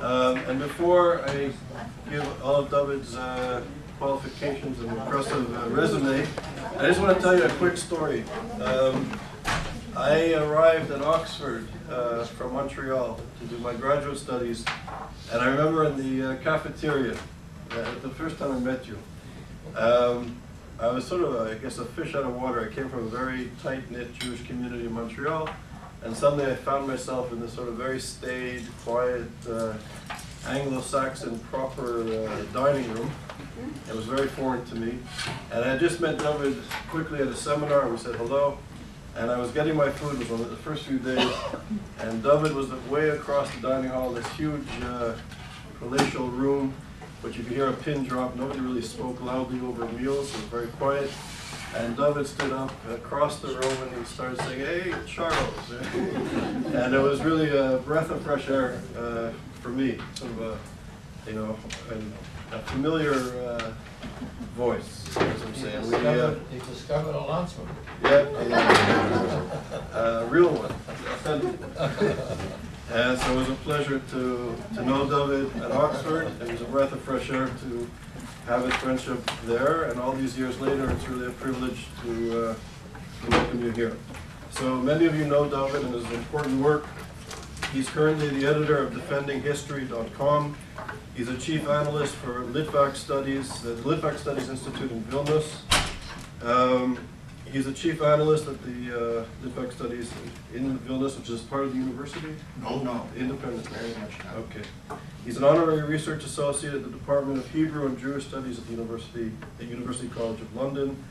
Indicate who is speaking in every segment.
Speaker 1: Um, and before I give all of David's uh, qualifications and impressive uh, resume, I just want to tell you a quick story. Um, I arrived at Oxford uh, from Montreal to do my graduate studies, and I remember in the uh, cafeteria, uh, the first time I met you, um, I was sort of, I guess, a fish out of water. I came from a very tight-knit Jewish community in Montreal, and suddenly I found myself in this sort of very staid, quiet, uh, Anglo-Saxon proper uh, dining room. It was very foreign to me. And I just met David quickly at a seminar. We said hello. And I was getting my food, it was one of the first few days. And David was way across the dining hall, this huge uh, palatial room but you could hear a pin drop. Nobody really spoke loudly over meals. It was very quiet. And David stood up across the room and he started saying, hey, Charles. and it was really a breath of fresh air uh, for me, sort of a, you know, a, a familiar uh, voice, as I'm saying.
Speaker 2: You discovered, we, uh, you discovered a landsman.
Speaker 1: Yeah, a real one, authentic. And so it was a pleasure to, to know David at Oxford. It was a breath of fresh air to have his friendship there. And all these years later, it's really a privilege to, uh, to welcome you here. So many of you know David and his important work. He's currently the editor of DefendingHistory.com. He's a chief analyst for Litvak Studies, the Litvak Studies Institute in Vilnius. Um, He's a chief analyst at the uh, Litvak Studies in Vilnius, which is part of the university?
Speaker 3: No, no.
Speaker 1: Independent?
Speaker 3: Very much not.
Speaker 1: Okay. He's an honorary research associate at the Department of Hebrew and Jewish Studies at the University, at University College of London.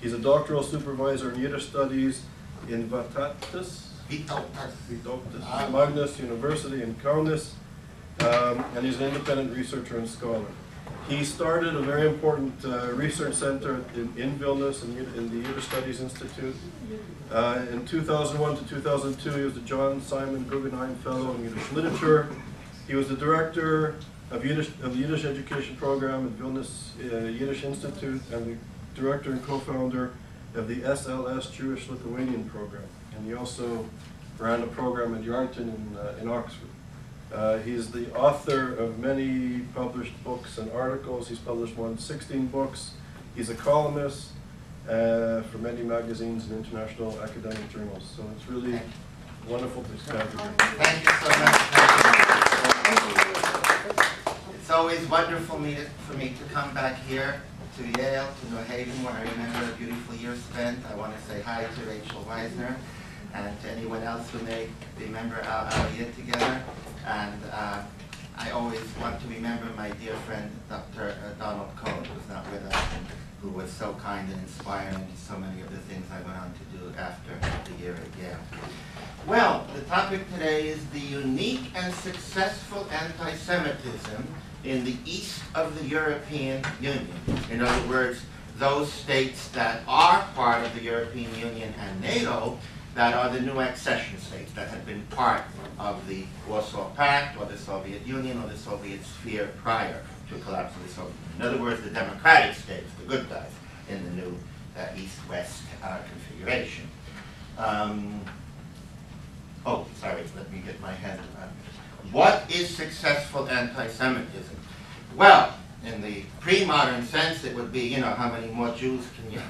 Speaker 1: He's a doctoral supervisor in Yiddish Studies in Vatatis?
Speaker 3: Vytautas.
Speaker 1: Ah. Magnus University in Kaunas. Um, and he's an independent researcher and scholar. He started a very important uh, research center in, in Vilnius, in, in, the Yiddish Studies Institute. Uh, in 2001 to 2002, he was the John Simon Guggenheim Fellow in Yiddish Literature. He was the director of, Yiddish, of the Yiddish Education Program at Vilnius uh, Yiddish Institute and the director and co-founder of the SLS Jewish Lithuanian Program. And he also ran a program at Yarnton in, uh, in Oxford. Uh, he's the author of many published books and articles. He's published more than 16 books. He's a columnist uh, for many magazines and international academic journals. So it's really wonderful to have you here.
Speaker 3: Thank you so much. It's always wonderful me to, for me to come back here to Yale, to New Haven, where I remember a beautiful year spent. I want to say hi to Rachel Weisner and to anyone else who may remember our, our year together. And uh, I always want to remember my dear friend, Dr. Uh, Donald Cohen, who's not with us, and who was so kind and inspiring to so many of the things I went on to do after the year at Yale. Well, the topic today is the unique and successful anti-Semitism in the east of the European Union. In other words, those states that are part of the European Union and NATO that are the new accession states that had been part of the Warsaw Pact or the Soviet Union or the Soviet sphere prior to collapse of the Soviet Union. In other words, the democratic states, the good guys, in the new uh, East-West uh, configuration. Um, oh, sorry, let me get my head. Uh, what is successful anti-Semitism? Well, in the pre-modern sense, it would be, you know, how many more Jews can you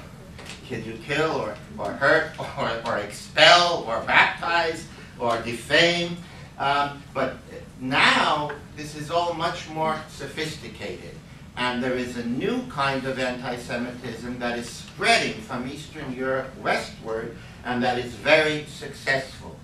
Speaker 3: can you kill or, or hurt or, or expel or baptize or defame? Um, but now this is all much more sophisticated. And there is a new kind of anti-Semitism that is spreading from Eastern Europe westward and that is very successful.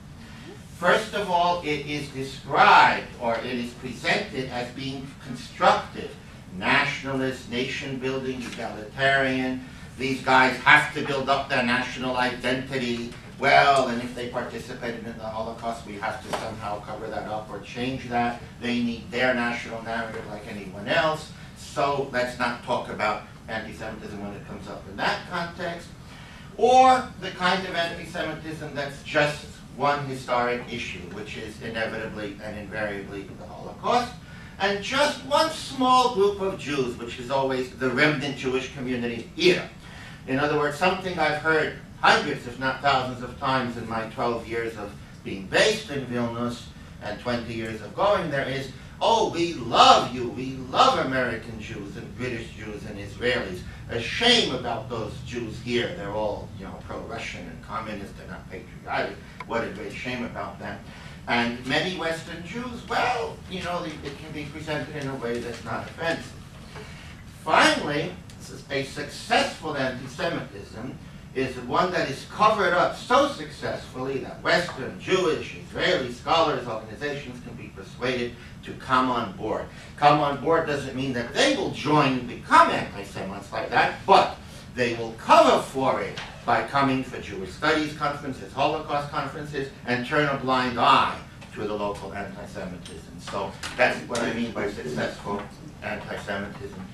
Speaker 3: First of all, it is described or it is presented as being constructive, nationalist, nation-building, egalitarian, these guys have to build up their national identity. Well, and if they participated in the Holocaust, we have to somehow cover that up or change that. They need their national narrative like anyone else. So let's not talk about anti-Semitism when it comes up in that context. Or the kind of anti-Semitism that's just one historic issue, which is inevitably and invariably the Holocaust, and just one small group of Jews, which is always the remnant Jewish community here. In other words, something I've heard hundreds, if not thousands of times in my 12 years of being based in Vilnius and 20 years of going there is, oh, we love you, we love American Jews and British Jews and Israelis. A shame about those Jews here. They're all, you know, pro-Russian and communist. They're not patriotic. What a great shame about them. And many Western Jews, well, you know, it can be presented in a way that's not offensive. Finally, a successful anti-Semitism is one that is covered up so successfully that Western, Jewish, Israeli scholars, organizations can be persuaded to come on board. Come on board doesn't mean that they will join and become anti-Semites like that, but they will cover for it by coming for Jewish studies conferences, Holocaust conferences, and turn a blind eye to the local anti-Semitism. So that's what I mean by successful anti-Semitism.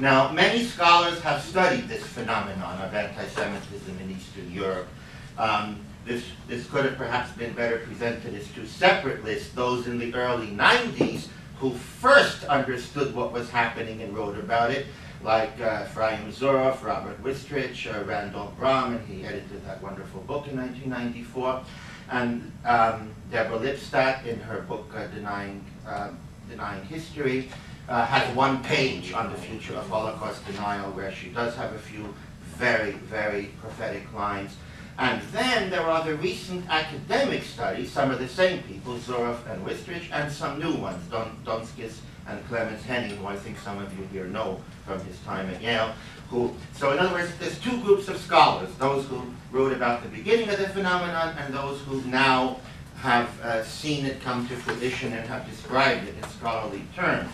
Speaker 3: Now, many scholars have studied this phenomenon of anti-Semitism in Eastern Europe. Um, this, this could have perhaps been better presented as two separate lists, those in the early 90s who first understood what was happening and wrote about it, like uh, Ephraim Zuroff, Robert Wistrich, uh, Randolph Braham, he edited that wonderful book in 1994, and um, Deborah Lipstadt in her book uh, Denying, uh, Denying History, uh, has one page on the future of Holocaust denial where she does have a few very, very prophetic lines. And then there are the recent academic studies, some of the same people, Zuroff and Wistrich, and some new ones, Don, Donskis and Clemens Heni, who I think some of you here know from his time at Yale. Who, so in other words, there's two groups of scholars, those who wrote about the beginning of the phenomenon and those who now have uh, seen it come to fruition and have described it in scholarly terms.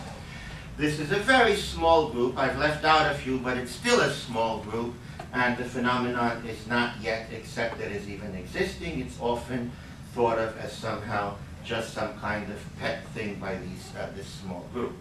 Speaker 3: This is a very small group. I've left out a few, but it's still a small group, and the phenomenon is not yet accepted as even existing. It's often thought of as somehow just some kind of pet thing by these, uh, this small group.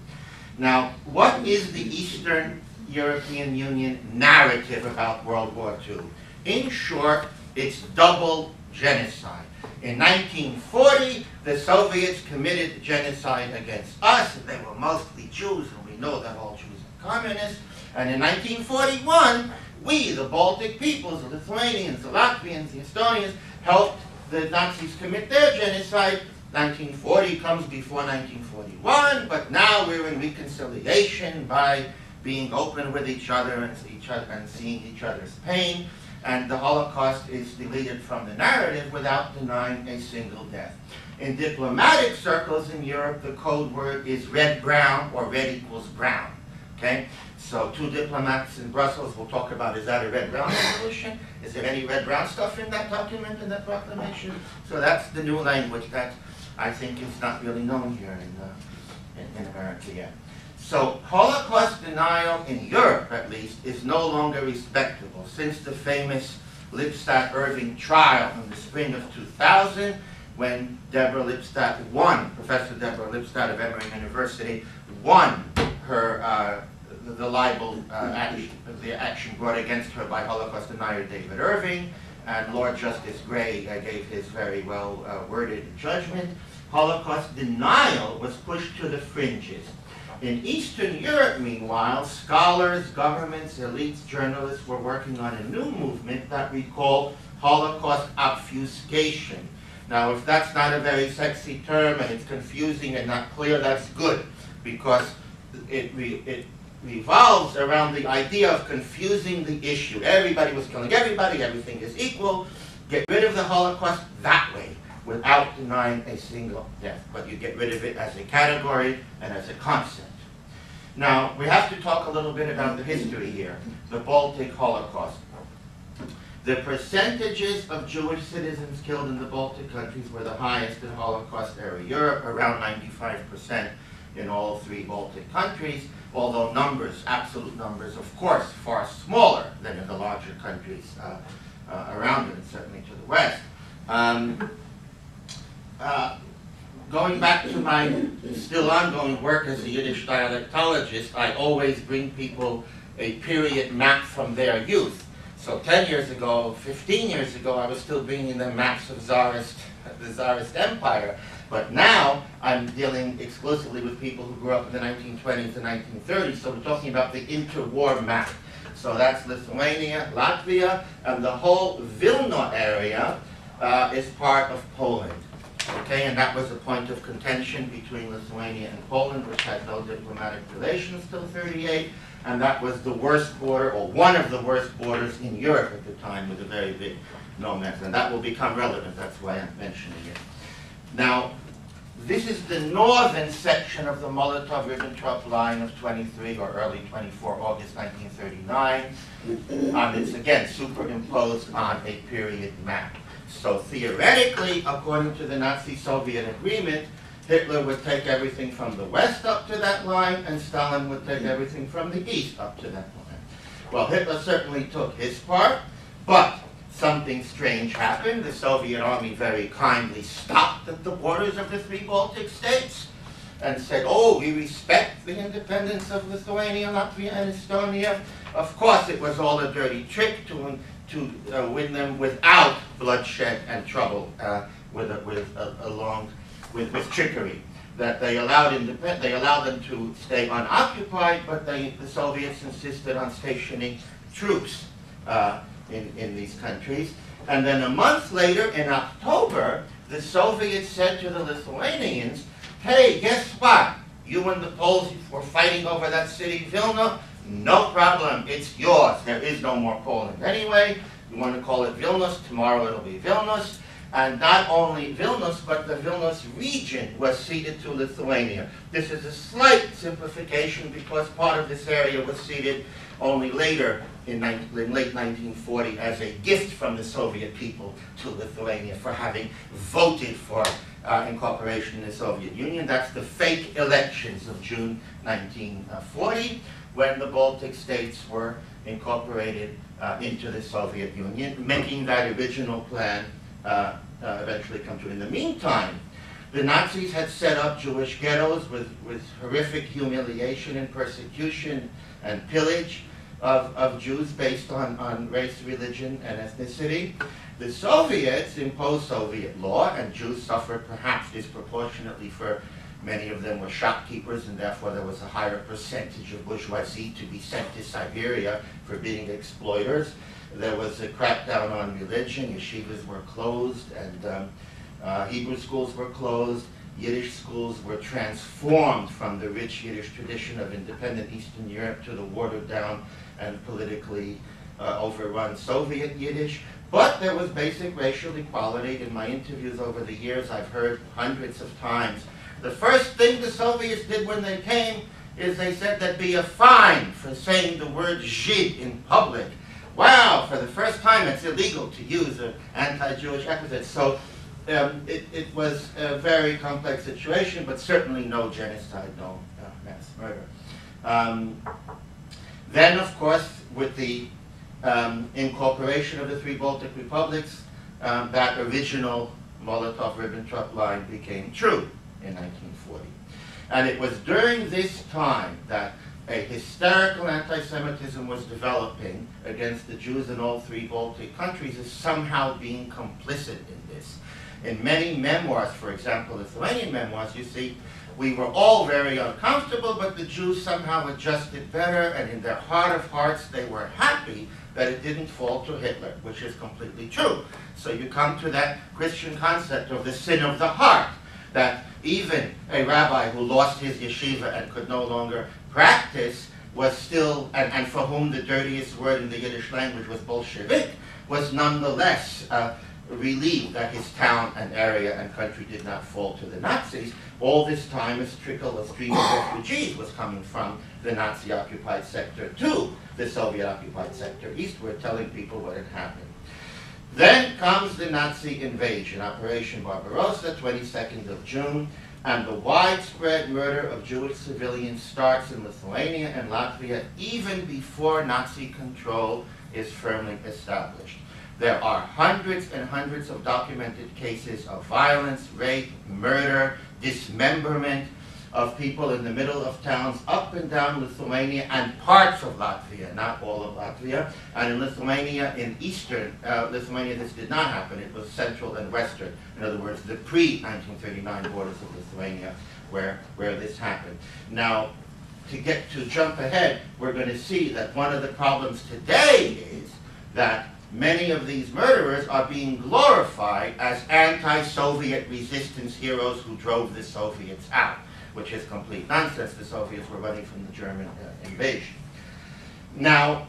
Speaker 3: Now, what is the Eastern European Union narrative about World War II? In short, it's double genocide. In 1940, the Soviets committed genocide against us, they were mostly Jews, and we know that all Jews are communists. And in 1941, we, the Baltic peoples, the Lithuanians, the Latvians, the Estonians, helped the Nazis commit their genocide. 1940 comes before 1941, but now we're in reconciliation by being open with each other and, each other and seeing each other's pain and the Holocaust is deleted from the narrative without denying a single death. In diplomatic circles in Europe, the code word is red-brown or red equals brown. Okay? So two diplomats in Brussels will talk about, is that a red-brown revolution? Is there any red-brown stuff in that document, in that proclamation? So that's the new language that I think is not really known here in, uh, in, in America yet. So Holocaust denial in Europe, at least, is no longer respectable. Since the famous Lipstadt-Irving trial in the spring of 2000, when Deborah Lipstadt won, Professor Deborah Lipstadt of Emory University, won her uh, the libel uh, action, the action brought against her by Holocaust denier David Irving, and Lord Justice Gray uh, gave his very well uh, worded judgment. Holocaust denial was pushed to the fringes. In Eastern Europe, meanwhile, scholars, governments, elites, journalists were working on a new movement that we call Holocaust obfuscation. Now, if that's not a very sexy term and it's confusing and not clear, that's good because it, it revolves around the idea of confusing the issue. Everybody was killing everybody, everything is equal. Get rid of the Holocaust that way without denying a single death. But you get rid of it as a category and as a concept. Now, we have to talk a little bit about the history here, the Baltic Holocaust. The percentages of Jewish citizens killed in the Baltic countries were the highest in Holocaust-era Europe, around 95% in all three Baltic countries, although numbers, absolute numbers, of course, far smaller than in the larger countries uh, uh, around it, certainly to the west. Um, uh, going back to my still ongoing work as a Yiddish dialectologist, I always bring people a period map from their youth. So 10 years ago, 15 years ago, I was still bringing them maps of Tsarist, the Tsarist Empire. But now I'm dealing exclusively with people who grew up in the 1920s and 1930s. So we're talking about the interwar map. So that's Lithuania, Latvia, and the whole Vilna area uh, is part of Poland. Okay, and that was a point of contention between Lithuania and Poland, which had no diplomatic relations till 38, and that was the worst border, or one of the worst borders in Europe at the time, with a very big no mess, and that will become relevant, that's why I'm mentioning it. Now, this is the northern section of the Molotov-Ribbentrop line of 23 or early 24, August 1939. And it's again superimposed on a period map. So theoretically, according to the Nazi-Soviet agreement, Hitler would take everything from the west up to that line, and Stalin would take mm-hmm. everything from the east up to that line. Well, Hitler certainly took his part, but something strange happened. The Soviet army very kindly stopped at the borders of the three Baltic states and said, oh, we respect the independence of Lithuania, Latvia, and Estonia. Of course, it was all a dirty trick to, to uh, win them without bloodshed and trouble, uh, with, a, with a, a long, with, with trickery. That they allowed independ- they allowed them to stay unoccupied, but they, the Soviets insisted on stationing troops uh, in, in these countries. And then a month later, in October, the Soviets said to the Lithuanians, hey, guess what? You and the Poles were fighting over that city, Vilna. No problem, it's yours. There is no more Poland anyway. You want to call it Vilnius, tomorrow it'll be Vilnius. And not only Vilnius, but the Vilnius region was ceded to Lithuania. This is a slight simplification because part of this area was ceded only later in, 19, in late 1940 as a gift from the Soviet people to Lithuania for having voted for uh, incorporation in the Soviet Union. That's the fake elections of June 1940 when the Baltic states were incorporated uh, into the Soviet Union, making that original plan uh, uh, eventually come true. In the meantime, the Nazis had set up Jewish ghettos with, with horrific humiliation and persecution and pillage of, of Jews based on, on race, religion, and ethnicity. The Soviets imposed Soviet law, and Jews suffered perhaps disproportionately for many of them were shopkeepers, and therefore there was a higher percentage of bourgeoisie to be sent to Siberia for being exploiters. There was a crackdown on religion, yeshivas were closed, and um, uh, Hebrew schools were closed. Yiddish schools were transformed from the rich Yiddish tradition of independent Eastern Europe to the watered down and politically uh, overrun Soviet Yiddish. But there was basic racial equality. In my interviews over the years, I've heard hundreds of times. The first thing the Soviets did when they came is they said there'd be a fine for saying the word Zhid in public. Wow, for the first time it's illegal to use an anti-Jewish epithet. So um, it, it, was a very complex situation, but certainly no genocide, no uh, mass murder. Um, then, of course, with the um, incorporation of the three Baltic republics, um, that original Molotov-Ribbentrop line became true in 1940. And it was during this time that a hysterical anti-Semitism was developing against the Jews in all three Baltic countries as somehow being complicit in this. In many memoirs, for example, Lithuanian memoirs, you see, we were all very uncomfortable, but the Jews somehow adjusted better, and in their heart of hearts, they were happy that it didn't fall to Hitler, which is completely true. So you come to that Christian concept of the sin of the heart, that even a rabbi who lost his yeshiva and could no longer practice was still, and, and for whom the dirtiest word in the Yiddish language was Bolshevik, was nonetheless uh, relieved that his town and area and country did not fall to the Nazis. All this time, a trickle, a stream of refugees was coming from the Nazi-occupied sector to the Soviet-occupied sector eastward, telling people what had happened. Then comes the Nazi invasion, Operation Barbarossa, 22nd of June, and the widespread murder of Jewish civilians starts in Lithuania and Latvia even before Nazi control is firmly established. There are hundreds and hundreds of documented cases of violence, rape, murder, dismemberment of people in the middle of towns up and down Lithuania and parts of Latvia, not all of Latvia. And in Lithuania, in eastern uh, Lithuania, this did not happen. It was central and western. In other words, the pre-1939 borders of Lithuania where, where this happened. Now, to get to jump ahead, we're going to see that one of the problems today is that many of these murderers are being glorified as anti-Soviet resistance heroes who drove the Soviets out, which is complete nonsense. The Soviets were running from the German uh, invasion. Now,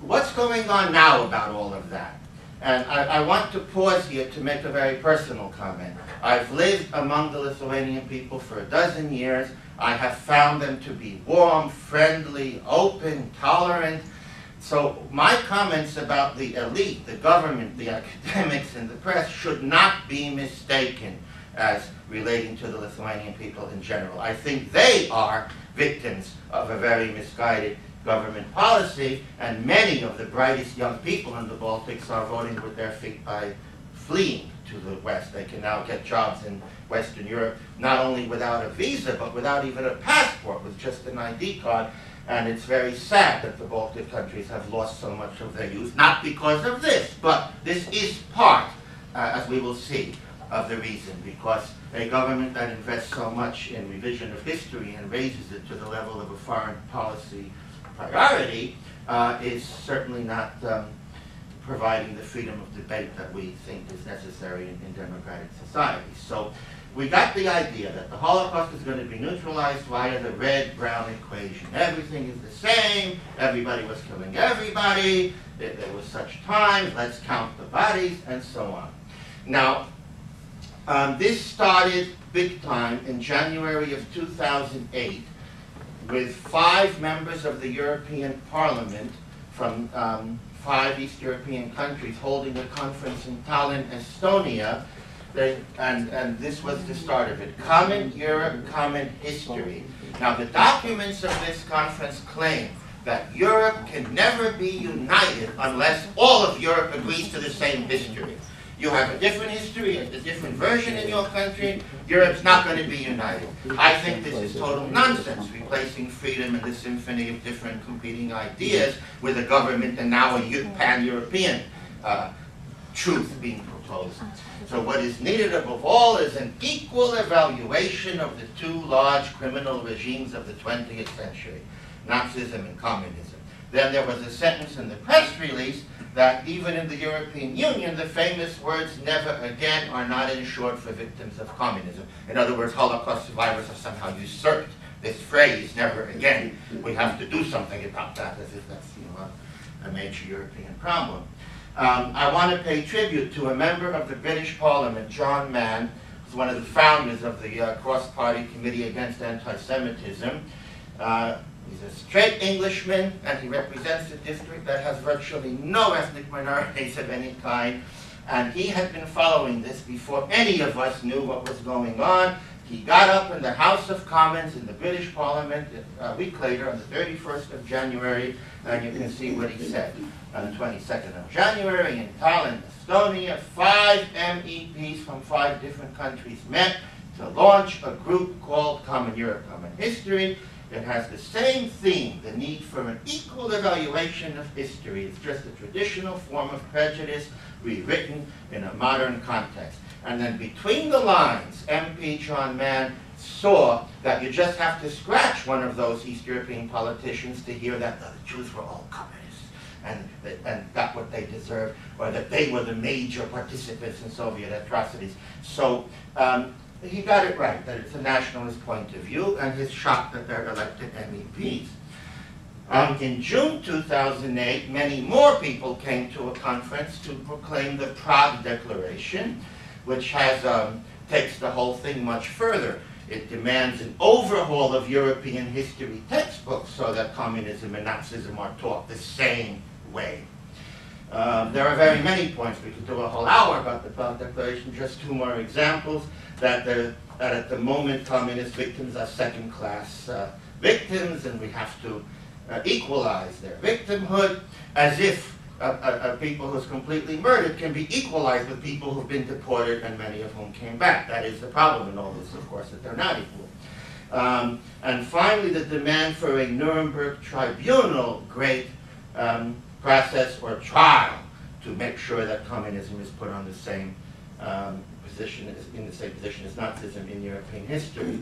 Speaker 3: what's going on now about all of that? And I, I want to pause here to make a very personal comment. I've lived among the Lithuanian people for a dozen years. I have found them to be warm, friendly, open, tolerant. So my comments about the elite, the government, the academics, and the press should not be mistaken as relating to the Lithuanian people in general. I think they are victims of a very misguided government policy, and many of the brightest young people in the Baltics are voting with their feet by fleeing to the West. They can now get jobs in Western Europe, not only without a visa, but without even a passport, with just an ID card. And it's very sad that the Baltic countries have lost so much of their youth, not because of this, but this is part, uh, as we will see, of the reason, because a government that invests so much in revision of history and raises it to the level of a foreign policy priority uh, is certainly not um, providing the freedom of debate that we think is necessary in, in democratic societies. So we got the idea that the Holocaust is going to be neutralized via the red-brown equation. Everything is the same, everybody was killing everybody, there, there was such times, let's count the bodies, and so on. Now, um, this started big time in January of 2008 with five members of the European Parliament from um, five East European countries holding a conference in Tallinn, Estonia. They, and, and this was the start of it. Common Europe, common history. Now the documents of this conference claim that Europe can never be united unless all of Europe agrees to the same history. You have a different history, a different version in your country, Europe's not going to be united. I think this is total nonsense, replacing freedom and the symphony of different competing ideas with a government and now a pan-European uh, truth being proposed. So what is needed above all is an equal evaluation of the two large criminal regimes of the 20th century, Nazism and communism. Then there was a sentence in the press release that even in the European Union, the famous words never again are not insured for victims of communism. In other words, Holocaust survivors have somehow usurped this phrase, never again. We have to do something about that, as if that's you know, a, a major European problem. Um, I want to pay tribute to a member of the British Parliament, John Mann, who's one of the founders of the uh, Cross-Party Committee Against Anti-Semitism. Uh, He's a straight Englishman, and he represents a district that has virtually no ethnic minorities of any kind. And he had been following this before any of us knew what was going on. He got up in the House of Commons in the British Parliament uh, a week later, on the 31st of January, and you can see what he said. On the 22nd of January in Tallinn, Estonia, five MEPs from five different countries met to launch a group called Common Europe, Common History, it has the same theme, the need for an equal evaluation of history. It's just a traditional form of prejudice rewritten in a modern context. And then between the lines, MP John Mann saw that you just have to scratch one of those East European politicians to hear that the Jews were all communists and, and got what they deserved, or that they were the major participants in Soviet atrocities. So um, he got it right, that it's a nationalist point of view, and he's shocked that they're elected MEPs. Um, in June 2008, many more people came to a conference to proclaim the Prague Declaration, which has, um, takes the whole thing much further. It demands an overhaul of European history textbooks so that communism and Nazism are taught the same way. Um, there are very many points. We could do a whole hour about the Prague Declaration. Just two more examples that, that at the moment communist victims are second-class uh, victims and we have to uh, equalize their victimhood as if people who's completely murdered can be equalized with people who've been deported and many of whom came back. That is the problem in all this, of course, that they're not equal. Um, and finally, the demand for a Nuremberg tribunal great um, process or trial to make sure that communism is put on the same um, position in the same position as Nazism in European history.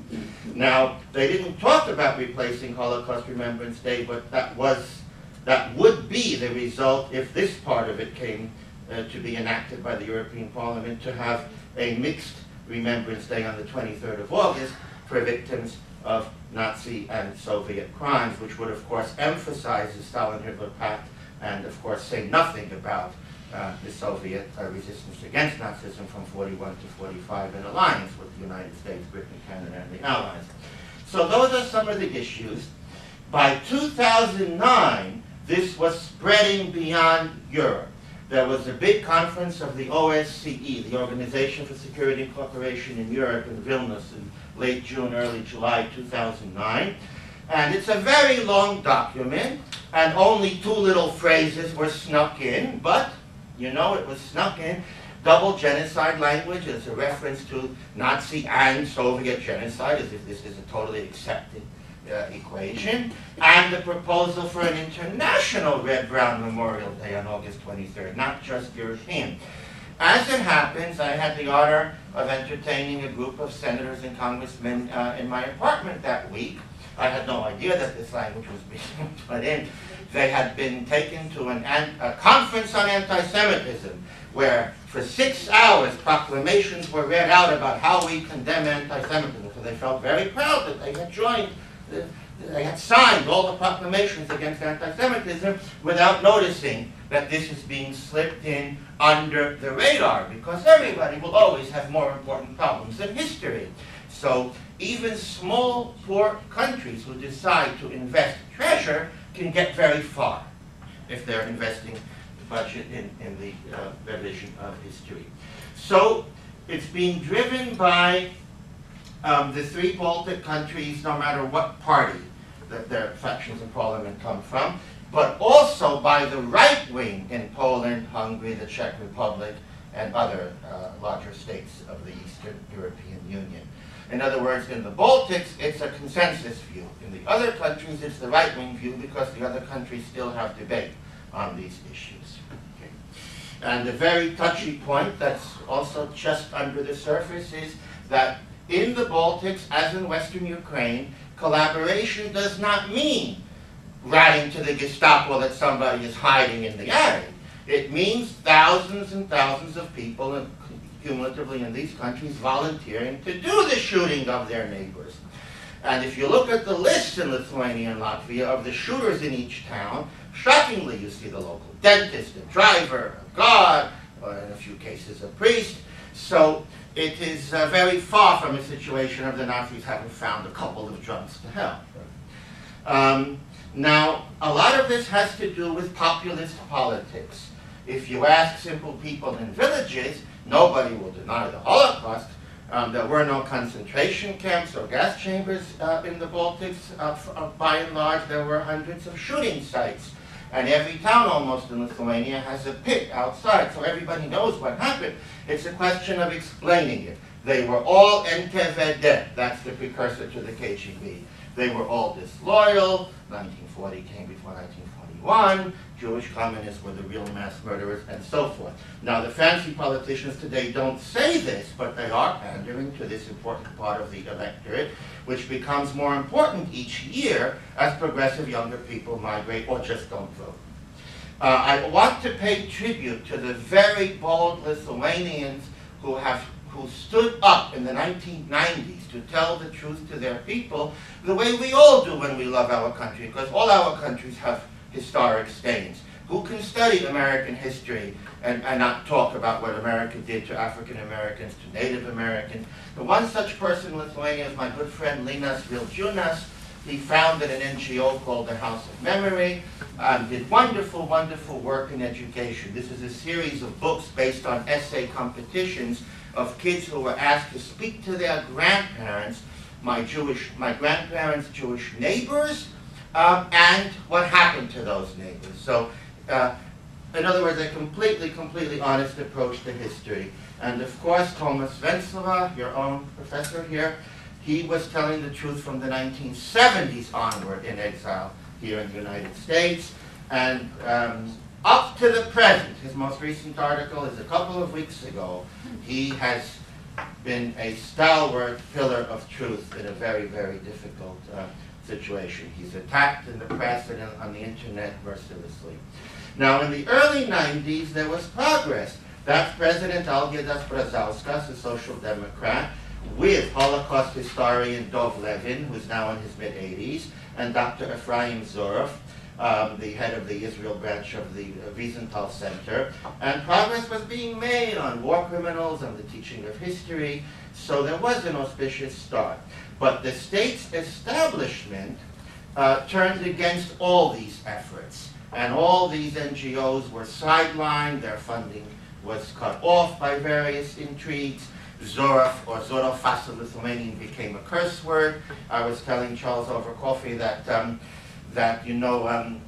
Speaker 3: Now, they didn't talk about replacing Holocaust Remembrance Day, but that was that would be the result if this part of it came uh, to be enacted by the European Parliament to have a mixed Remembrance Day on the 23rd of August for victims of Nazi and Soviet crimes, which would of course emphasize the Stalin-Hitler Pact and of course say nothing about uh, the Soviet uh, resistance against Nazism from 41 to 45 in alliance with the United States, Britain, Canada, and the Allies. So those are some of the issues. By 2009, this was spreading beyond Europe. There was a big conference of the OSCE, the Organization for Security and Cooperation in Europe in Vilnius in late June, early July 2009. And it's a very long document, and only two little phrases were snuck in, but you know it was snuck in. Double genocide language is a reference to Nazi and Soviet genocide, as if this is a totally accepted uh, equation, and the proposal for an international Red Brown Memorial Day on August 23rd, not just European. As it happens, I had the honor of entertaining a group of senators and congressmen uh, in my apartment that week. I had no idea that this language was being put in. They had been taken to an, a conference on anti-Semitism, where for six hours proclamations were read out about how we condemn anti-Semitism. So they felt very proud that they had joined they had signed all the proclamations against anti-Semitism without noticing that this is being slipped in under the radar because everybody will always have more important problems than history. So even small, poor countries who decide to invest treasure can get very far if they're investing the budget in, in the uh, revision of history. So it's being driven by um, the three Baltic countries, no matter what party that their factions in parliament come from, but also by the right wing in Poland, Hungary, the Czech Republic, and other uh, larger states of the Eastern European Union. In other words, in the Baltics, it's a consensus view. In the other countries, it's the right-wing view because the other countries still have debate on these issues. Okay. And a very touchy point that's also just under the surface is that in the Baltics, as in Western Ukraine, collaboration does not mean writing to the Gestapo that somebody is hiding in the attic. It means thousands and thousands of people, cumulatively in these countries, volunteering to do the shooting of their neighbors. And if you look at the list in Lithuania and Latvia of the shooters in each town, shockingly you see the local dentist, a driver, a guard, or in a few cases a priest. So it is uh, very far from a situation of the Nazis having found a couple of drunks to help. Um, now, a lot of this has to do with populist politics. If you ask simple people in villages, nobody will deny the Holocaust. Um, there were no concentration camps or gas chambers uh, in the Baltics. Uh, uh, by and large, there were hundreds of shooting sites. And every town almost in Lithuania has a pit outside, so everybody knows what happened. It's a question of explaining it. They were all NKVD, that's the precursor to the KGB. They were all disloyal, 1940 came before 1941, Jewish communists were the real mass murderers, and so forth. Now, the fancy politicians today don't say this, but they are pandering to this important part of the electorate, which becomes more important each year as progressive younger people migrate or just don't vote. Uh, I want to pay tribute to the very bold Lithuanians who have who stood up in the 1990s to tell the truth to their people the way we all do when we love our country, because all our countries have historic stains. Who can study American history and, and not talk about what America did to African Americans, to Native Americans? The one such person in Lithuania is my good friend Linas Vildziunas. He founded an NGO called the House of Memory, um, did wonderful, wonderful work in education. This is a series of books based on essay competitions of kids who were asked to speak to their grandparents, my Jewish, my grandparents' Jewish neighbors, um, and what happened to those neighbors. So, uh, in other words, a completely, completely honest approach to history. And of course, Tomas Venclova, your own professor here, he was telling the truth from the 1970s onward in exile here in the United States. And um, up to the present, his most recent article is a couple of weeks ago, he has been a stalwart pillar of truth in a very, very difficult uh, situation. He's attacked in the press and on the internet mercilessly. Now, in the early 90s, there was progress. That's President Algirdas Brazauskas, a social democrat, with Holocaust historian Dov Levin, who's now in his mid-80s, and Dr. Ephraim Zuroff, um, the head of the Israel branch of the Wiesenthal Center. And progress was being made on war criminals and the teaching of history, so there was an auspicious start. But the state's establishment uh, turned against all these efforts. And all these NGOs were sidelined, their funding was cut off by various intrigues. Zuroff or Zorofasa Lithuanian became a curse word. I was telling Charles over coffee that, um, that you know, um,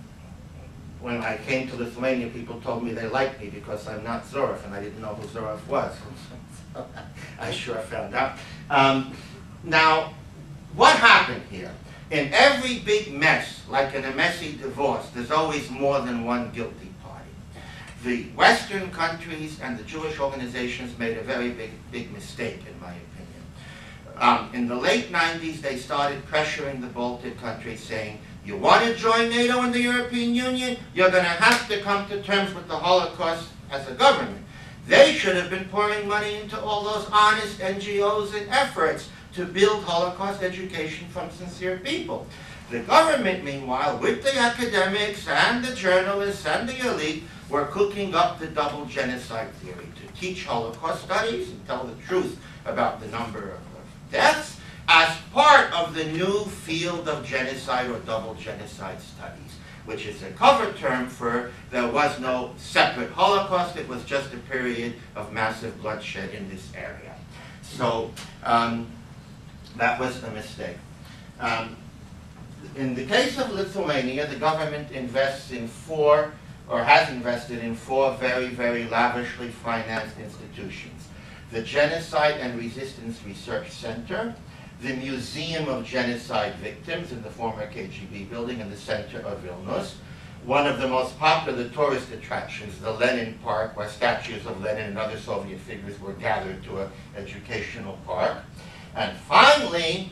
Speaker 3: when I came to Lithuania, people told me they liked me because I'm not Zuroff, and I didn't know who Zuroff was. I sure found out. Um, now, what happened here? In every big mess, like in a messy divorce, there's always more than one guilty party. The Western countries and the Jewish organizations made a very big, big mistake, in my opinion. Um, in the late 90s, they started pressuring the Baltic countries, saying, you want to join NATO and the European Union? You're going to have to come to terms with the Holocaust as a government. They should have been pouring money into all those honest NGOs and efforts to build Holocaust education from sincere people. The government, meanwhile, with the academics and the journalists and the elite, were cooking up the double genocide theory to teach Holocaust studies and tell the truth about the number of deaths as part of the new field of genocide or double genocide studies, which is a cover term for there was no separate Holocaust, it was just a period of massive bloodshed in this area. So um, that was a mistake. Um, in the case of Lithuania, the government invests in four, or has invested in four very, very lavishly financed institutions. The Genocide and Resistance Research Center, the Museum of Genocide Victims in the former KGB building in the center of Vilnius, one of the most popular tourist attractions, the Lenin Park, where statues of Lenin and other Soviet figures were gathered to an educational park. And finally,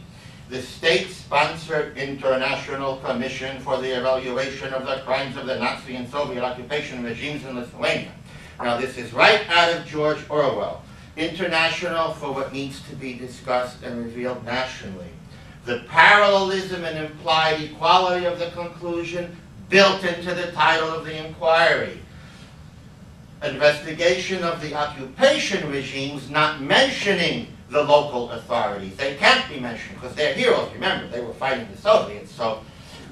Speaker 3: the state-sponsored International Commission for the Evaluation of the Crimes of the Nazi and Soviet occupation regimes in Lithuania. Now, this is right out of George Orwell. International for what needs to be discussed and revealed nationally. The parallelism and implied equality of the conclusion built into the title of the inquiry. Investigation of the occupation regimes not mentioning the local authorities. They can't be mentioned because they're heroes. Remember, they were fighting the Soviets. So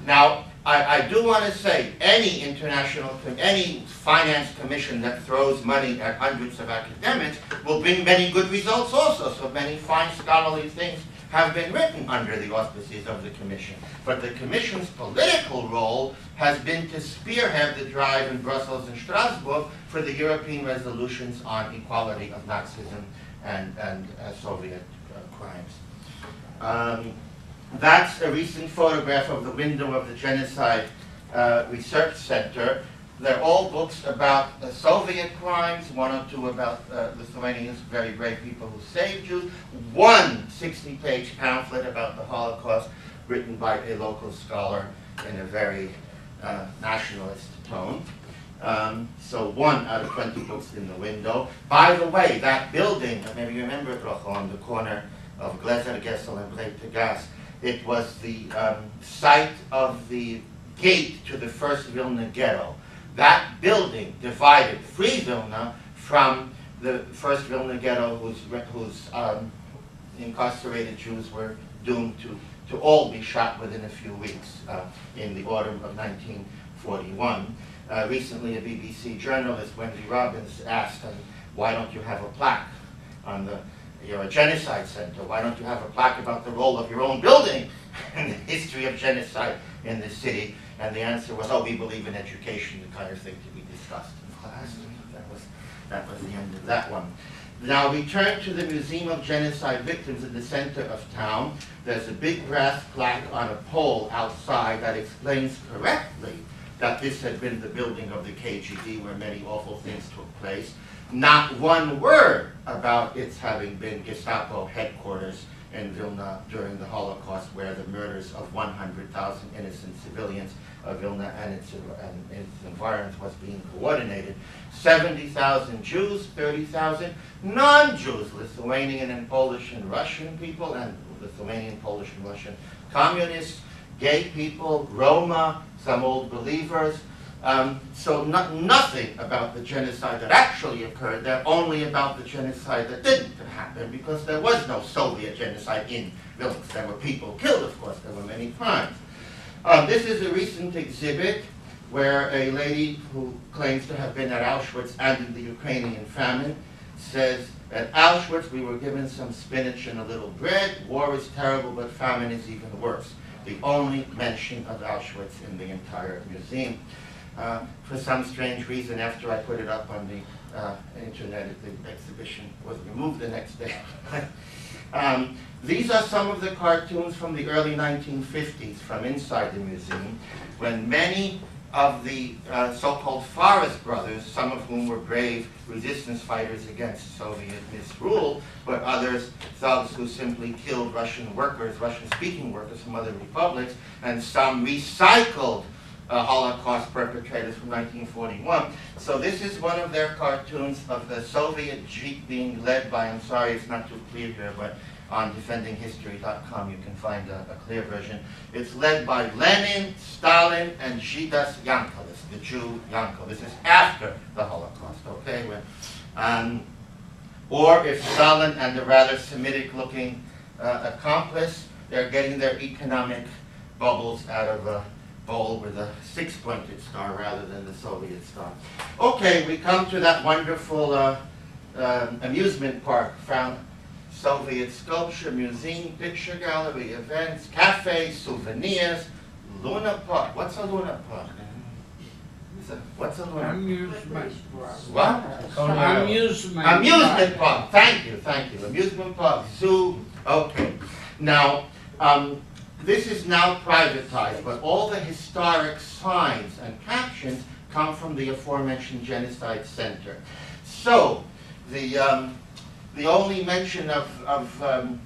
Speaker 3: now I, I do want to say any international, any finance commission that throws money at hundreds of academics will bring many good results also. So many fine scholarly things have been written under the auspices of the commission. But the commission's political role has been to spearhead the drive in Brussels and Strasbourg for the European resolutions on equality of Nazism and, and uh, Soviet uh, crimes. Um, that's a recent photograph of the window of the Genocide uh, Research Center. They're all books about uh, Soviet crimes, one or two about uh, Lithuanians, very brave people who saved Jews, one 60-page pamphlet about the Holocaust written by a local scholar in a very uh, nationalist tone. Um, so one out of 20 books in the window. By the way, that building, maybe you remember it, Rojo, on the corner of Glezer Gessel and Breite Gas, it was the um, site of the gate to the first Vilna ghetto. That building divided Free Vilna from the first Vilna ghetto whose, whose um, incarcerated Jews were doomed to, to all be shot within a few weeks uh, in the autumn of 1941. Uh, recently, a BBC journalist, Wendy Robbins, asked, um, why don't you have a plaque on the, you're a genocide center, why don't you have a plaque about the role of your own building in the history of genocide in the city? And the answer was, oh, we believe in education, the kind of thing to be discussed in class. That was, that was the end of that one. Now we turn to the Museum of Genocide Victims in the center of town. There's a big brass plaque on a pole outside that explains correctly that this had been the building of the KGB where many awful things took place. Not one word about its having been Gestapo headquarters in Vilna during the Holocaust, where the murders of 100,000 innocent civilians of Vilna and its, and its environs was being coordinated. 70,000 Jews, 30,000 non-Jews, Lithuanian and Polish and Russian people, and Lithuanian, Polish, and Russian communists, gay people, Roma, some old believers. Um, so no, nothing about the genocide that actually occurred there, only about the genocide that didn't happen, because there was no Soviet genocide in Vilnius. There were people killed, of course, there were many crimes. Um, this is a recent exhibit where a lady who claims to have been at Auschwitz and in the Ukrainian famine says, at Auschwitz we were given some spinach and a little bread. War is terrible, but famine is even worse. The only mention of Auschwitz in the entire museum. Uh, for some strange reason, after I put it up on the uh, internet, the exhibition was removed the next day. um, these are some of the cartoons from the early 1950s from inside the museum, when many of the uh, so-called Forest brothers, some of whom were brave resistance fighters against Soviet misrule, but others thugs who simply killed Russian workers, Russian-speaking workers from other republics, and some recycled uh, Holocaust perpetrators from 1941. So this is one of their cartoons of the Soviet Jeep being led by, I'm sorry it's not too clear here, but on defendinghistory.com you can find a, a, clear version. It's led by Lenin, Stalin, and Zhidas Yankelis, the Jew Yankel. This is after the Holocaust, okay? Um, or if Stalin and the rather Semitic-looking uh, accomplice, they're getting their economic bubbles out of a bowl with a six-pointed star rather than the Soviet star. Okay, we come to that wonderful uh, uh, amusement park found Soviet sculpture, museum, picture gallery, events, cafes, souvenirs, Luna Park. What's a Luna Park? What's a Luna
Speaker 4: Amusement Park.
Speaker 3: What?
Speaker 4: Amusement.
Speaker 3: Amusement park. Thank you, thank you. Amusement park, zoo. Okay. Now, um, this is now privatized, but all the historic signs and captions come from the aforementioned Genocide Center. So, the um, the only mention of, of um,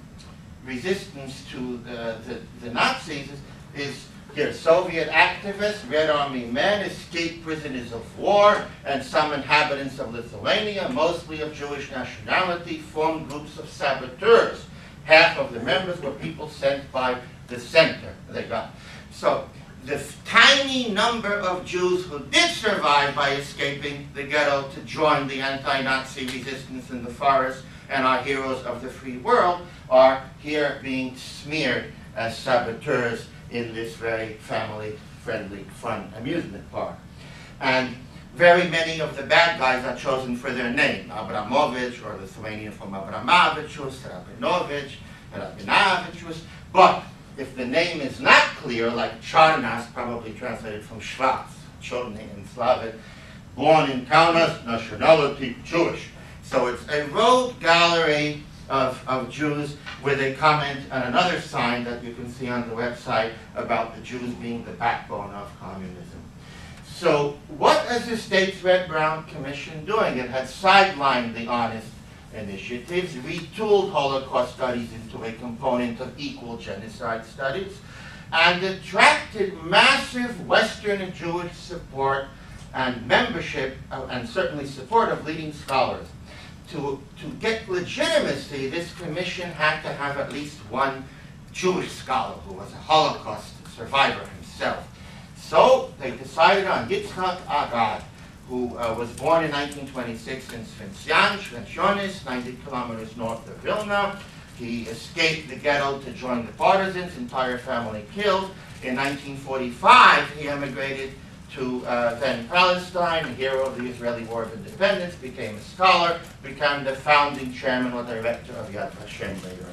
Speaker 3: resistance to the, the, the Nazis is, is here, Soviet activists, Red Army men, escaped prisoners of war, and some inhabitants of Lithuania, mostly of Jewish nationality, formed groups of saboteurs. Half of the members were people sent by the center. They got. So the tiny number of Jews who did survive by escaping the ghetto to join the anti-Nazi resistance in the forest and our heroes of the free world are here being smeared as saboteurs in this very family-friendly, fun amusement park. And very many of the bad guys are chosen for their name, Abramovich, or Lithuanian from Abramovicius, Rabinovich, Rabinovicius. But if the name is not clear, like Charnas, probably translated from Schwarz, Chorny in Slavic, born in Kaunas, nationality Jewish. So it's a rogue gallery of, of Jews with a comment on another sign that you can see on the website about the Jews being the backbone of communism. So what is the State's Red Brown Commission doing? It had sidelined the honest initiatives, retooled Holocaust studies into a component of equal genocide studies, and attracted massive Western Jewish support and membership, uh, and certainly support of leading scholars to, to get legitimacy, this commission had to have at least one Jewish scholar who was a Holocaust survivor himself. So they decided on Yitzhak Arad, who uh, was born in 1926 in Svincian, Svencionis, 90 kilometers north of Vilna. He escaped the ghetto to join the partisans, entire family killed. In 1945, he emigrated to uh, then Palestine, a hero of the Israeli War of Independence, became a scholar, became the founding chairman or director of Yad Vashem later.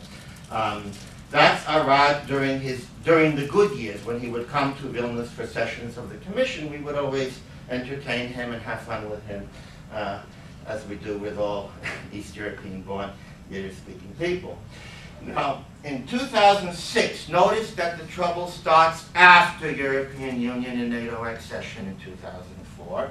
Speaker 3: Um, that's Arad during his during the good years when he would come to Vilnius for sessions of the commission. We would always entertain him and have fun with him, uh, as we do with all East European-born Yiddish-speaking people. Now, in 2006, notice that the trouble starts after European Union and NATO accession in 2004.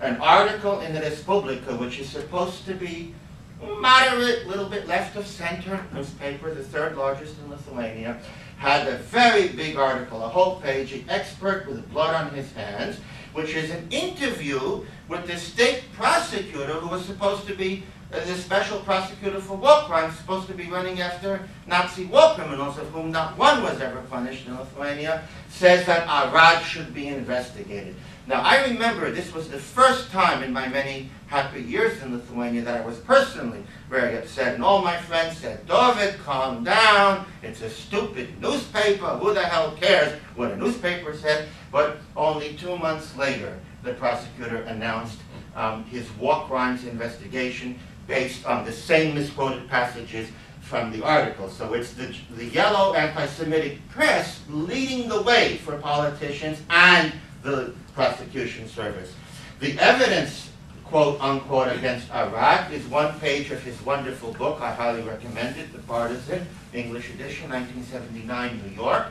Speaker 3: An article in the Respublika, which is supposed to be moderate, little bit left of center newspaper, the third largest in Lithuania, had a very big article, a whole page, an expert with blood on his hands, which is an interview with the state prosecutor who was supposed to be the special prosecutor for war crimes, supposed to be running after Nazi war criminals, of whom not one was ever punished in Lithuania, says that Arad should be investigated. Now, I remember this was the first time in my many happy years in Lithuania that I was personally very upset. And all my friends said, David, calm down. It's a stupid newspaper. Who the hell cares what a newspaper said? But only two months later, the prosecutor announced um, his war crimes investigation based on the same misquoted passages from the article. So it's the, the yellow anti-Semitic press leading the way for politicians and the prosecution service. The evidence, quote unquote, against Arad is one page of his wonderful book. I highly recommend it, The Partisan, English edition, 1979, New York.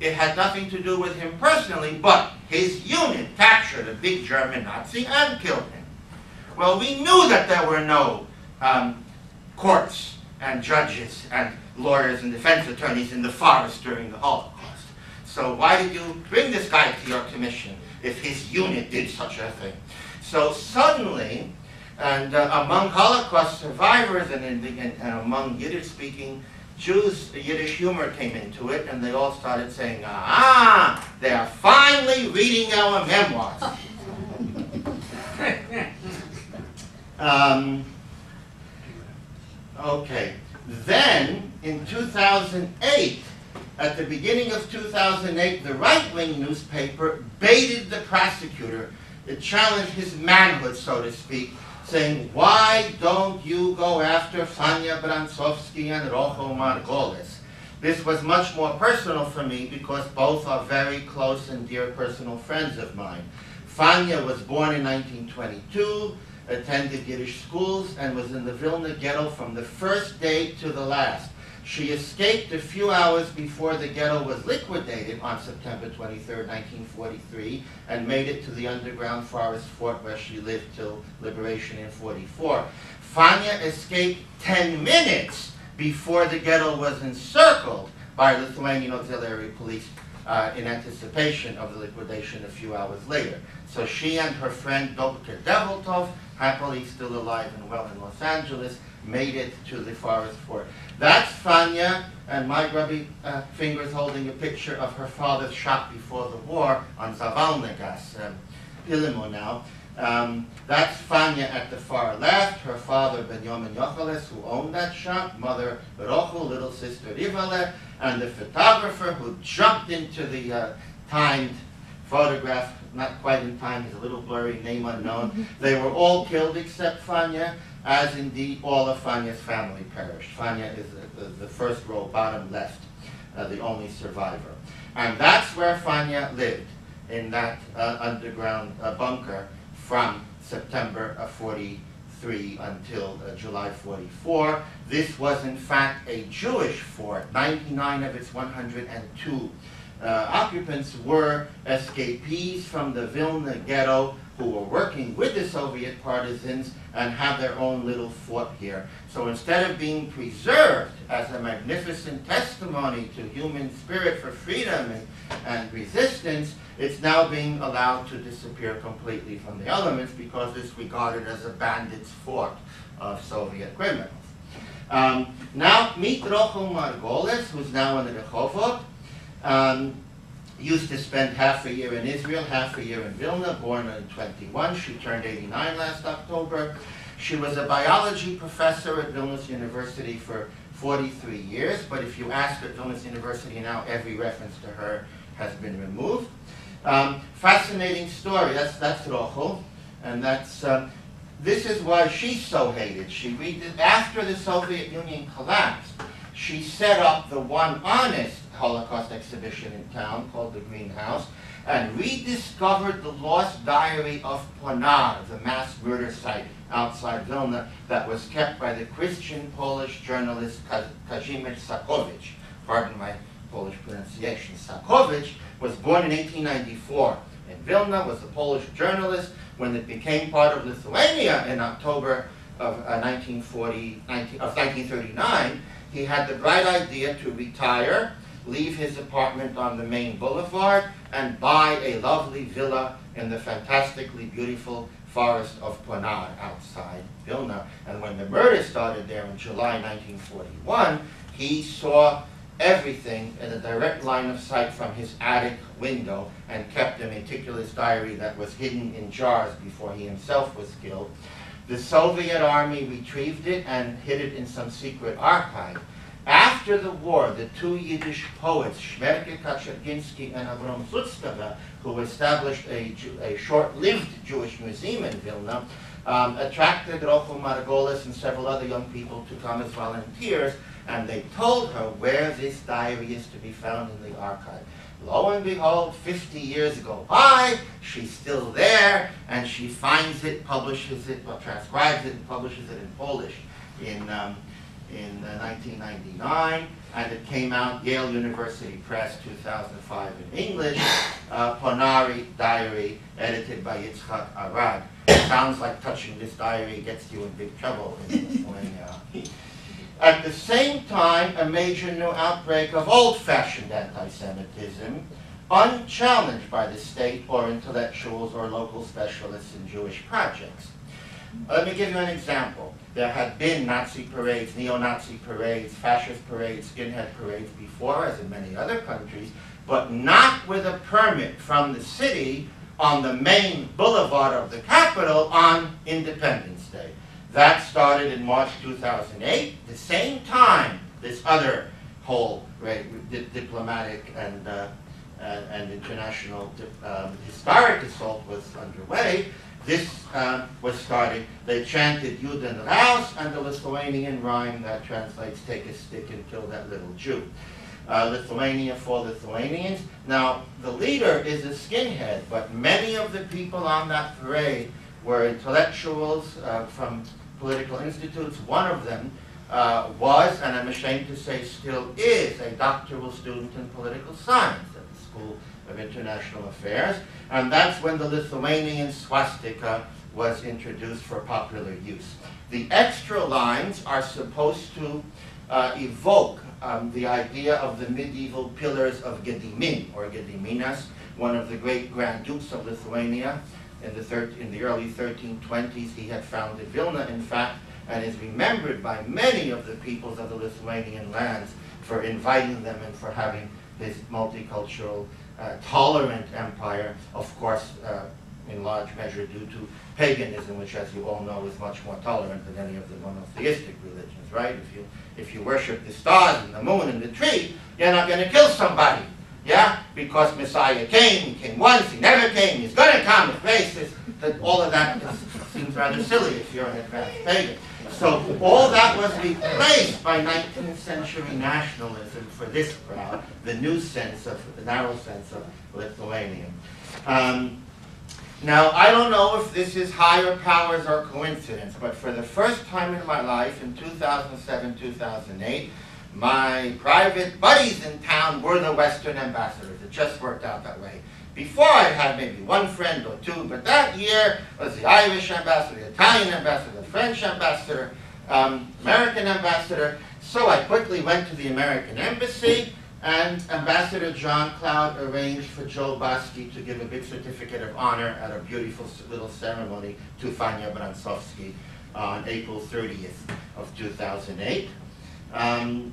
Speaker 3: It had nothing to do with him personally, but his unit captured a big German Nazi and killed him. Well, we knew that there were no um, courts and judges and lawyers and defense attorneys in the forest during the Holocaust. So why did you bring this guy to your commission if his unit did such a thing? So suddenly, and uh, among Holocaust survivors and, in and, and among Yiddish-speaking Jews, Yiddish humor came into it, and they all started saying, ah, they are finally reading our memoirs. um, okay. Then, in 2008, at the beginning of 2008, the right-wing newspaper baited the prosecutor. It challenged his manhood, so to speak, saying, why don't you go after Fania Bransovsky and Rochel Margolis? This was much more personal for me because both are very close and dear personal friends of mine. Fania was born in 1922, attended Yiddish schools, and was in the Vilna ghetto from the first day to the last. She escaped a few hours before the ghetto was liquidated on September 23, 1943, and made it to the underground forest fort where she lived till liberation in 44. Fania escaped 10 minutes before the ghetto was encircled by Lithuanian auxiliary police uh, in anticipation of the liquidation a few hours later. So she and her friend Dr. Devoltov, happily still alive and well in Los Angeles, made it to the forest fort. That's Fania, and my grubby uh, fingers holding a picture of her father's shop before the war on Zavalnegas, um, Pilimo now. Um, that's Fania at the far left, her father Benjamin Yocheles, who owned that shop, mother Rochel, little sister Rivale, and the photographer who jumped into the uh, timed photograph, not quite in time, he's a little blurry, name unknown. They were all killed except Fania, as indeed all of Fania's family perished. Fania is the, the, the first row, bottom left, uh, the only survivor. And that's where Fania lived, in that uh, underground uh, bunker from September of 43 until uh, July 44. This was in fact a Jewish fort. 99 of its 102 uh, occupants were escapees from the Vilna ghetto who were working with the Soviet partisans and have their own little fort here. So instead of being preserved as a magnificent testimony to human spirit for freedom and, and resistance, it's now being allowed to disappear completely from the elements because it's regarded as a bandit's fort of Soviet criminals. Um, now, meet Margolis, who's now in the Rehovot. Um, used to spend half a year in Israel, half a year in Vilna, born in 21. She turned 89 last October. She was a biology professor at Vilnius University for 43 years, but if you ask at Vilnius University now, every reference to her has been removed. Um, fascinating story, that's, that's Rochel, and that's, uh, this is why she's so hated. She after the Soviet Union collapsed, she set up the one honest Holocaust exhibition in town called the Greenhouse and rediscovered the lost diary of Ponar, the mass murder site outside Vilna that was kept by the Christian Polish journalist Kazimierz Sakowicz. Pardon my Polish pronunciation. Sakowicz was born in 1894 in Vilna, was a Polish journalist. When it became part of Lithuania in October of uh, 1940, 19, of 1939, he had the bright idea to retire, leave his apartment on the main boulevard, and buy a lovely villa in the fantastically beautiful forest of Ponar outside Vilna. And when the murder started there in July 1941, he saw everything in a direct line of sight from his attic window and kept a meticulous diary that was hidden in jars before he himself was killed. The Soviet army retrieved it and hid it in some secret archive. After the war, the two Yiddish poets, Shmerke Kaczerginsky and Avrom Sutzkever, who established a, a short-lived Jewish museum in Vilna, um, attracted Rochel Margolis and several other young people to come as volunteers, and they told her where this diary is to be found in the archive. Lo and behold, 50 years go by, she's still there, and she finds it, publishes it, well, transcribes it, and publishes it in Polish in, um, in uh, 1999, and it came out, Yale University Press, 2005 in English, uh, Ponary Diary, edited by Yitzhak Arad. Sounds like touching this diary gets you in big trouble in. At the same time, a major new outbreak of old-fashioned anti-Semitism, unchallenged by the state or intellectuals or local specialists in Jewish projects. Let me give you an example. There had been Nazi parades, neo-Nazi parades, fascist parades, skinhead parades before, as in many other countries, but not with a permit from the city on the main boulevard of the capital on Independence Day. That started in March 2008, the same time this other whole right, di- diplomatic and, uh, and, and international di- um, historic assault was underway. This um, was starting. They chanted Juden Raus and the Lithuanian rhyme that translates take a stick and kill that little Jew. Uh, Lithuania for Lithuanians. Now, the leader is a skinhead, but many of the people on that parade were intellectuals uh, from political institutes. One of them uh, was, and I'm ashamed to say still is, a doctoral student in political science at the School of International Affairs. And that's when the Lithuanian swastika was introduced for popular use. The extra lines are supposed to uh, evoke um, the idea of the medieval pillars of Gedimin, or Gediminas, one of the great Grand Dukes of Lithuania. In the, in the early 1320s, he had founded Vilna, in fact, and is remembered by many of the peoples of the Lithuanian lands for inviting them and for having his multicultural, uh, tolerant empire, of course, uh, in large measure due to paganism, which, as you all know, is much more tolerant than any of the monotheistic religions, right? If you, if you worship the stars and the moon and the tree, you're not going to kill somebody, yeah? Because Messiah came, he came once, he never came, he's going to come, his basis, that all of that seems rather silly if you're an advanced pagan. So all that was replaced by 19th century nationalism for this crowd, the new sense of, the narrow sense of Lithuanian. Um, now, I don't know if this is higher powers or coincidence, but for the first time in my life, in 2007, 2008, my private buddies in town were the Western ambassadors. It just worked out that way. Before I had maybe one friend or two, but that year was the Irish ambassador, the Italian ambassador, the French ambassador, um, American ambassador. So I quickly went to the American embassy, and Ambassador John Cloud arranged for Joe Bosky to give a big certificate of honor at a beautiful little ceremony to Fania Bransovsky on April 30th of 2008. Um,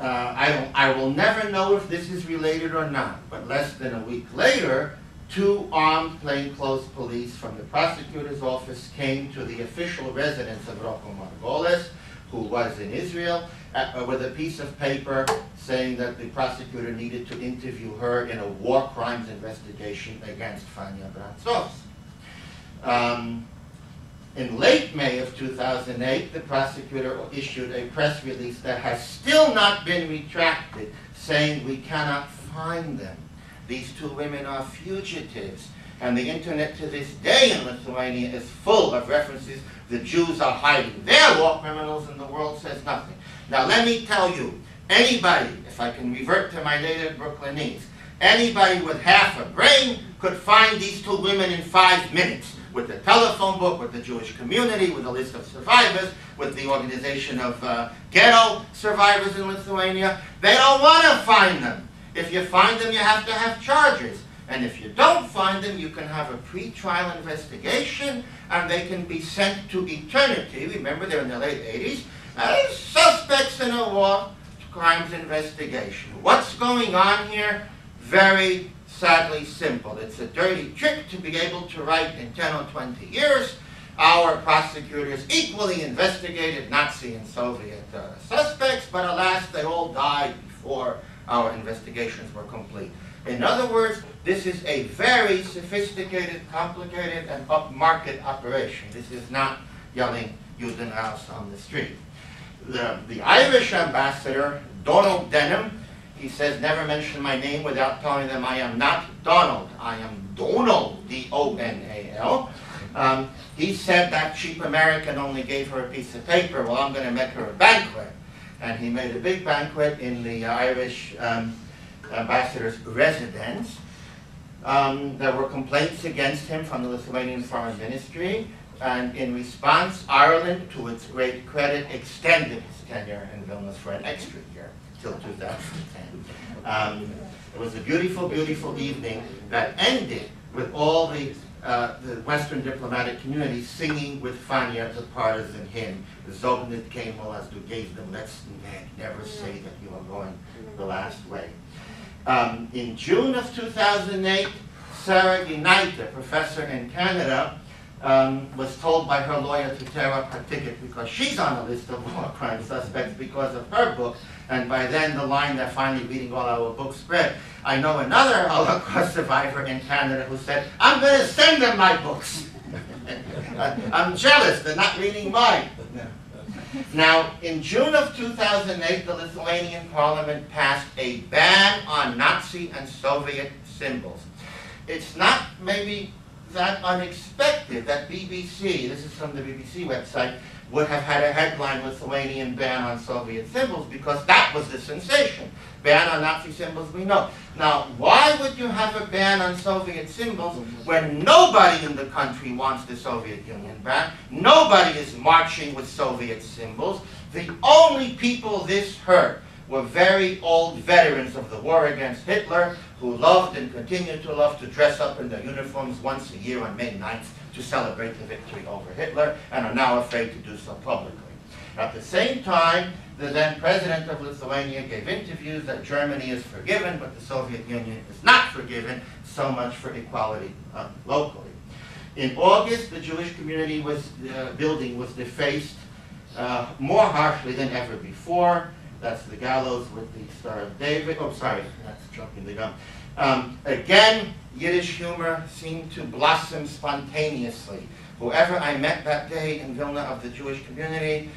Speaker 3: uh, I, I will never know if this is related or not, but less than a week later, two armed plainclothes police from the prosecutor's office came to the official residence of Rochel Margolis, who was in Israel, uh, with a piece of paper saying that the prosecutor needed to interview her in a war crimes investigation against Fania Bransovs. Um, in late May of 2008, the prosecutor issued a press release that has still not been retracted, saying we cannot find them. These two women are fugitives, and the internet to this day in Lithuania is full of references. The Jews are hiding their war criminals, and the world says nothing. Now, let me tell you, anybody, if I can revert to my native Brooklynese, Anybody with half a brain could find these two women in five minutes with the telephone book, with the Jewish community, with a list of survivors, with the organization of uh, ghetto survivors in Lithuania. They don't want to find them. If you find them, you have to have charges. And if you don't find them, you can have a pre-trial investigation and they can be sent to eternity. Remember, they're in the late 80s. As suspects in a war crimes investigation. What's going on here? Very sadly simple. It's a dirty trick to be able to write in 10 or 20 years. Our prosecutors equally investigated Nazi and Soviet uh, suspects, but alas, they all died before our investigations were complete. In other words, this is a very sophisticated, complicated, and upmarket operation. This is not yelling Judenraus on the street. The, the Irish ambassador, Donal Denham, he says, never mention my name without telling them I am not Donald. I am Donal, D-O-N-A-L. Um, he said that cheap American only gave her a piece of paper. Well, I'm going to make her a banquet. And he made a big banquet in the Irish um, ambassador's residence. Um, there were complaints against him from the Lithuanian Foreign Ministry. And in response, Ireland, to its great credit, extended his tenure in Vilnius for an extra year till 2010. Um, it was a beautiful, beautiful evening that ended with all the, uh, the Western diplomatic community singing with Fania the partisan hymn, Zognet Kemel as du gave them, let's never say that you are going the last way. Um, in June of 2008, Sarah Ginaite, professor in Canada, um, was told by her lawyer to tear up her ticket because she's on a list of war crime suspects because of her book. And by then, the line they're finally reading all our books spread. I know another Holocaust survivor in Canada who said, I'm going to send them my books. I'm jealous, they're not reading mine. Now, in June of 2008, the Lithuanian parliament passed a ban on Nazi and Soviet symbols. It's not maybe that unexpected that BBC, this is from the BBC website, would have had a headline Lithuanian ban on Soviet symbols because that was the sensation. Ban on Nazi symbols, we know. Now, why would you have a ban on Soviet symbols when nobody in the country wants the Soviet Union back? Nobody is marching with Soviet symbols. The only people this hurt were very old veterans of the war against Hitler who loved and continued to love to dress up in their uniforms once a year on May 9th to celebrate the victory over Hitler and are now afraid to do so publicly. At the same time, the then president of Lithuania gave interviews that Germany is forgiven, but the Soviet Union is not forgiven, so much for equality uh, locally. In August, the Jewish community was, uh, building was defaced uh, more harshly than ever before. That's the gallows with the Star of David. Oh, sorry, that's jumping the gun. Um, again, Yiddish humor seemed to blossom spontaneously. Whoever I met that day in Vilna of the Jewish community,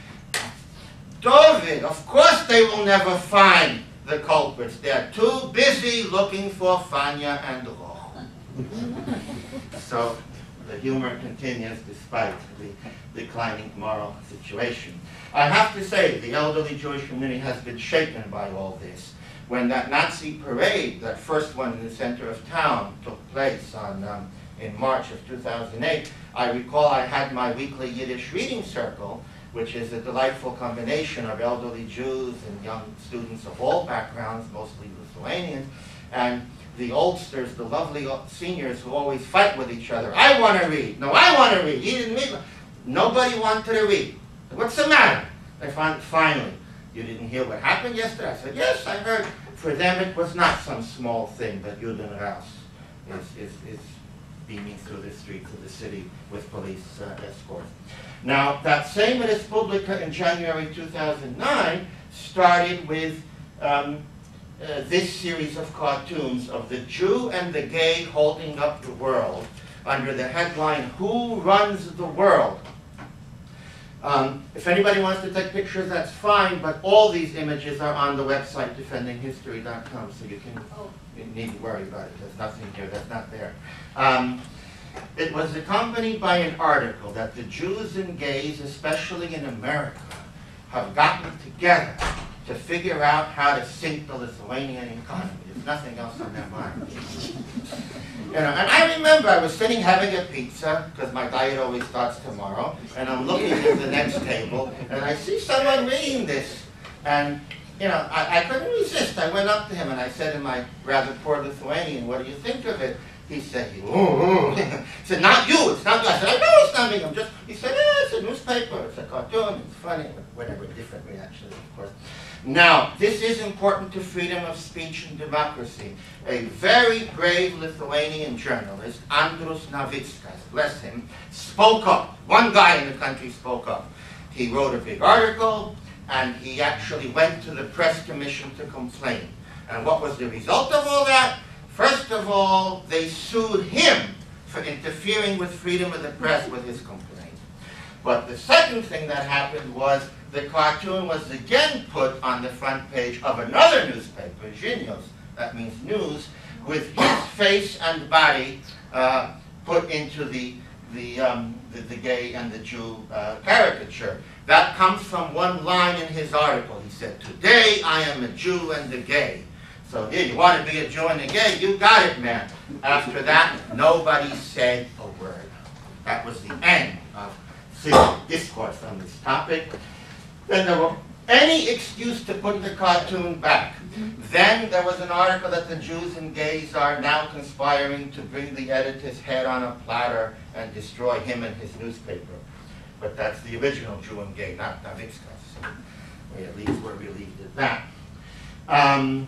Speaker 3: David, of course they will never find the culprits. They're too busy looking for Fania and Roch. so the humor continues despite the declining moral situation. I have to say, the elderly Jewish community has been shaken by all this. When that Nazi parade, that first one in the center of town, took place on, um, in March of 2008, I recall I had my weekly Yiddish reading circle, which is a delightful combination of elderly Jews and young students of all backgrounds, mostly Lithuanians, and the oldsters, the lovely seniors who always fight with each other. I want to read. No, I want to read. He didn't read. Nobody wanted to read. What's the matter? I found finally, you didn't hear what happened yesterday? I said, yes, I heard. For them, it was not some small thing that Judenraus is, is, is beaming through the streets of the city with police uh, escort. Now, that same Respublika in January 2009 started with um, uh, this series of cartoons of the Jew and the gay holding up the world under the headline, Who Runs the World? Um, if anybody wants to take pictures, that's fine, but all these images are on the website defendinghistory.com, so you can you needn't worry about it. There's nothing here that's not there. Um, it was accompanied by an article that the Jews and gays, especially in America, have gotten together to figure out how to sink the Lithuanian economy. There's nothing else on their mind. You know, and I remember I was sitting having a pizza, because my diet always starts tomorrow, and I'm looking at the next table, and I see someone reading this. And, you know, I, I couldn't resist. I went up to him and I said in my rather poor Lithuanian, what do you think of it? He said, he, he said, not you, it's not you. I said, I know it's not me, I'm just, he said, yeah, it's a newspaper, it's a cartoon, it's funny, whatever, different reactions, of course. Now, this is important to freedom of speech and democracy. A very brave Lithuanian journalist, Andrius Navickas, bless him, spoke up. One guy in the country spoke up. He wrote a big article, and he actually went to the press commission to complain. And what was the result of all that? First of all, they sued him for interfering with freedom of the press with his complaint. But the second thing that happened was the cartoon was again put on the front page of another newspaper, Zhinios, that means news, with his face and body uh, put into the, the, um, the, the, gay and the Jew uh, caricature. That comes from one line in his article. He said, today I am a Jew and a gay. So here, you want to be a Jew and a gay? You got it, man. After that, nobody said a word. That was the end of civil discourse on this topic. Then there were any excuse to put the cartoon back. Then there was an article that the Jews and gays are now conspiring to bring the editor's head on a platter and destroy him and his newspaper. But that's the original Jew and gay, not Navickas. So we at least were relieved at that. Um,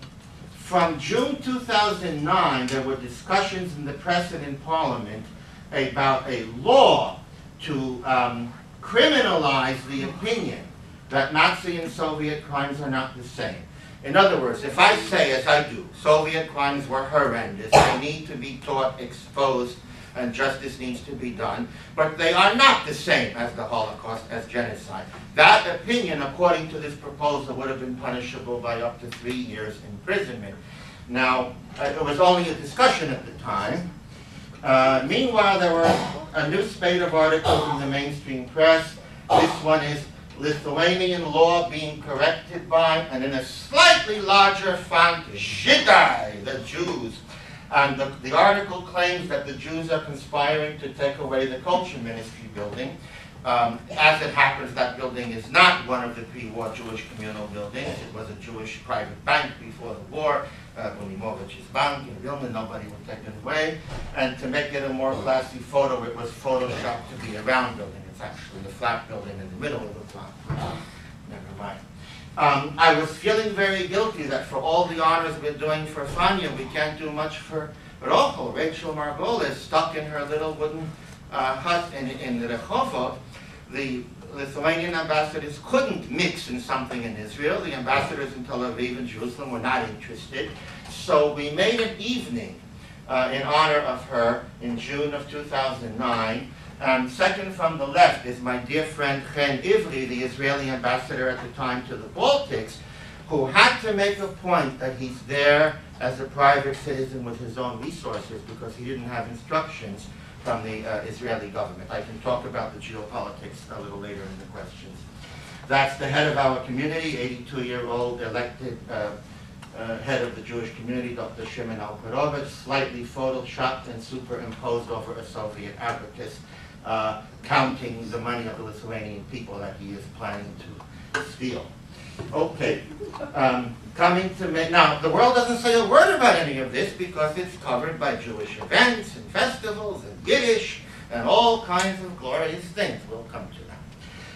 Speaker 3: from June 2009, there were discussions in the press and in Parliament about a law to um, criminalize the opinion that Nazi and Soviet crimes are not the same. In other words, if I say, as I do, Soviet crimes were horrendous, they need to be taught, exposed, and justice needs to be done, but they are not the same as the Holocaust, as genocide. That opinion, according to this proposal, would have been punishable by up to three years imprisonment. Now, uh, it was only a discussion at the time. Uh, meanwhile, there were a new spate of articles in the mainstream press. This one is Lithuanian law being corrected by, and in a slightly larger font, Zhidai, the Jews. And the, the article claims that the Jews are conspiring to take away the culture ministry building. Um, as it happens, that building is not one of the pre-war Jewish communal buildings. It was a Jewish private bank before the war, uh, bank in Vilna. Nobody would take it away. And to make it a more classy photo, it was photoshopped to be a round building. It's actually the flat building in the middle of the flat. Never mind. Um, I was feeling very guilty that for all the honors we're doing for Fania, we can't do much for Rochel. Rachel Margol is stuck in her little wooden uh, hut in, in Rehovot. The Lithuanian ambassadors couldn't mix in something in Israel. The ambassadors in Tel Aviv and Jerusalem were not interested. So we made an evening uh, in honor of her in June of 2009 and second from the left is my dear friend Chen Ivri, the Israeli ambassador at the time to the Baltics, who had to make a point that he's there as a private citizen with his own resources because he didn't have instructions from the uh, Israeli government. I can talk about the geopolitics a little later in the questions. That's the head of our community, 82-year-old elected uh, uh, head of the Jewish community, Dr. Shimon Alperovitz, slightly photoshopped and superimposed over a Soviet abacus uh, counting the money of the Lithuanian people that he is planning to steal. Okay, um, coming to now the world doesn't say a word about any of this because it's covered by Jewish events and festivals and Yiddish and all kinds of glorious things. We'll come to that.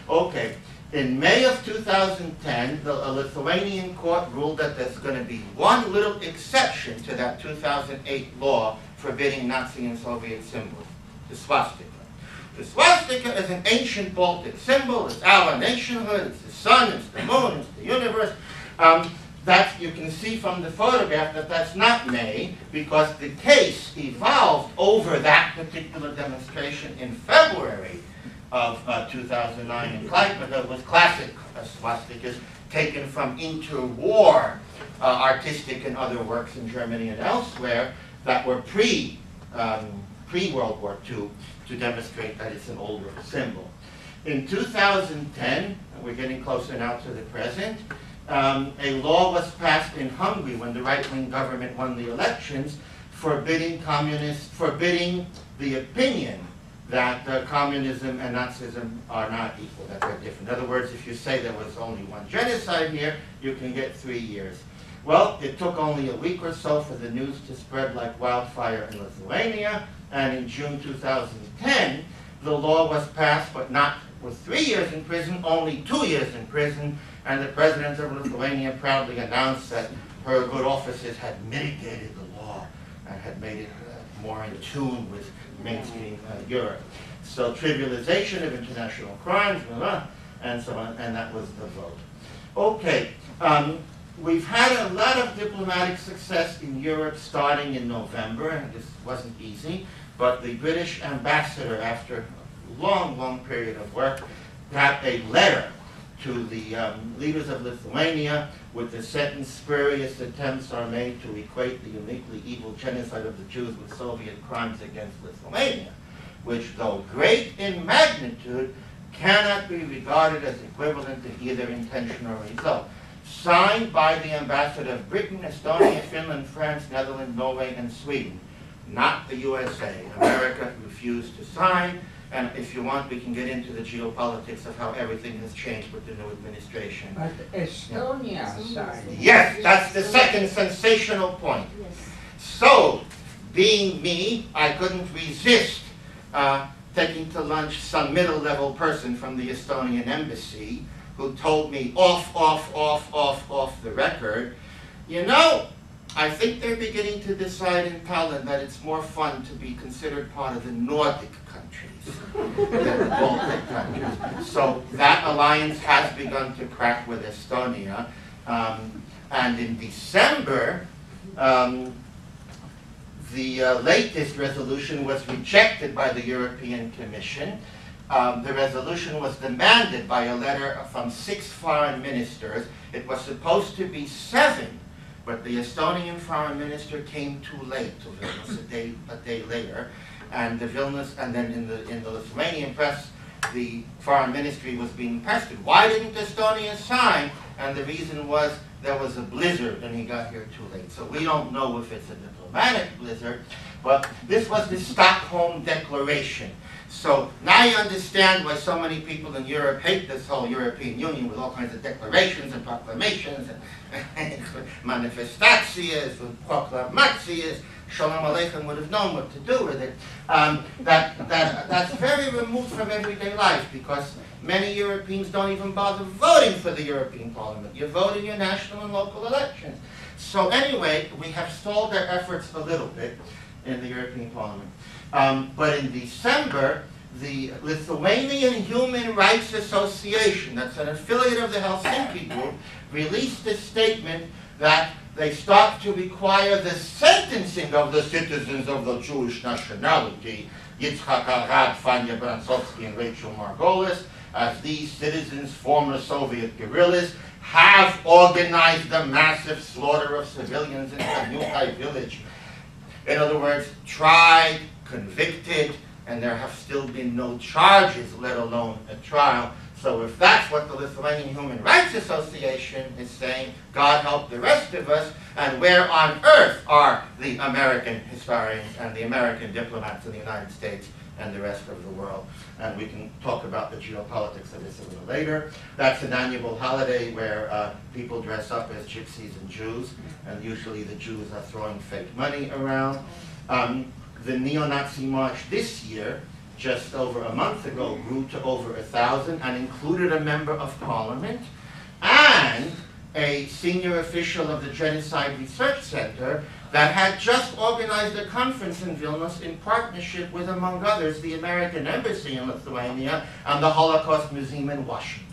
Speaker 3: Okay, in May of 2010, the Lithuanian court ruled that there's going to be one little exception to that 2008 law forbidding Nazi and Soviet symbols, the swastika. The swastika is an ancient Baltic symbol. It's our nationhood. It's the sun. It's the moon. It's the universe. Um, that you can see from the photograph that that's not May because the case evolved over that particular demonstration in February of uh, 2009 in Klaipeda was classic uh, swastikas taken from interwar uh, artistic and other works in Germany and elsewhere that were pre um, pre World War II to demonstrate that it's an older symbol. In 2010, we're getting closer now to the present, um, a law was passed in Hungary when the right-wing government won the elections, forbidding communists, forbidding the opinion that uh, communism and Nazism are not equal, that they're different. In other words, if you say there was only one genocide here, you can get three years. Well, it took only a week or so for the news to spread like wildfire in Lithuania, and in June 2010, the law was passed, but not with three years in prison, only two years in prison, and the president of Lithuania proudly announced that her good offices had mitigated the law and had made it uh, more in tune with mainstream uh, Europe. So trivialization of international crimes, blah, blah, and so on, and that was the vote. Okay, um, we've had a lot of diplomatic success in Europe starting in November, and this wasn't easy, but the British ambassador, after a long, long period of work, got a letter to the um, leaders of Lithuania with the sentence, spurious attempts are made to equate the uniquely evil genocide of the Jews with Soviet crimes against Lithuania, which though great in magnitude, cannot be regarded as equivalent to either intention or result. Signed by the ambassador of Britain, Estonia, Finland, France, Netherlands, Norway, and Sweden, not the USA. America refused to sign, and if you want, we can get into the geopolitics of how everything has changed with the new administration.
Speaker 4: But Estonia side.
Speaker 3: Yes, that's the second sensational point. So, being me, I couldn't resist uh, taking to lunch some middle-level person from the Estonian embassy who told me off, off, off, off, off the record, you know, I think they're beginning to decide in Tallinn that it's more fun to be considered part of the Nordic countries than the Baltic countries. So that alliance has begun to crack with Estonia. Um, and in December, um, the uh, latest resolution was rejected by the European Commission. Um, the resolution was demanded by a letter from six foreign ministers. It was supposed to be seven, but the Estonian foreign minister came too late to Vilnius a day, a day later. And the Vilnius, and then in the, in the Lithuanian press, the foreign ministry was being pestered. Why didn't Estonia sign? And the reason was there was a blizzard and he got here too late. So we don't know if it's a diplomatic blizzard, but this was the Stockholm Declaration. So now you understand why so many people in Europe hate this whole European Union with all kinds of declarations and proclamations and, manifestations and proclamations. Shalom Aleichem would have known what to do with it. Um, that, that, that's very removed from everyday life because many Europeans don't even bother voting for the European Parliament. You vote in your national and local elections. So anyway, we have stalled their efforts a little bit in the European Parliament. Um, but in December, the Lithuanian Human Rights Association, that's an affiliate of the Helsinki Group, released a statement that they start to require the sentencing of the citizens of the Jewish nationality, Yitzhak Arad, Fanya Bransovsky, and Rachel Margolis, as these citizens, former Soviet guerrillas, have organized the massive slaughter of civilians in Kaniukai village. In other words, tried, convicted, and there have still been no charges, let alone a trial. So if that's what the Lithuanian Human Rights Association is saying, God help the rest of us, and where on earth are the American historians and the American diplomats in the United States and the rest of the world? And we can talk about the geopolitics of this a little later. That's an annual holiday where uh, people dress up as gypsies and Jews, and usually the Jews are throwing fake money around. Um, the neo-Nazi march this year, just over a month ago, grew to over a thousand and included a member of parliament and a senior official of the Genocide Research Center that had just organized a conference in Vilnius in partnership with, among others, the American Embassy in Lithuania and the Holocaust Museum in Washington.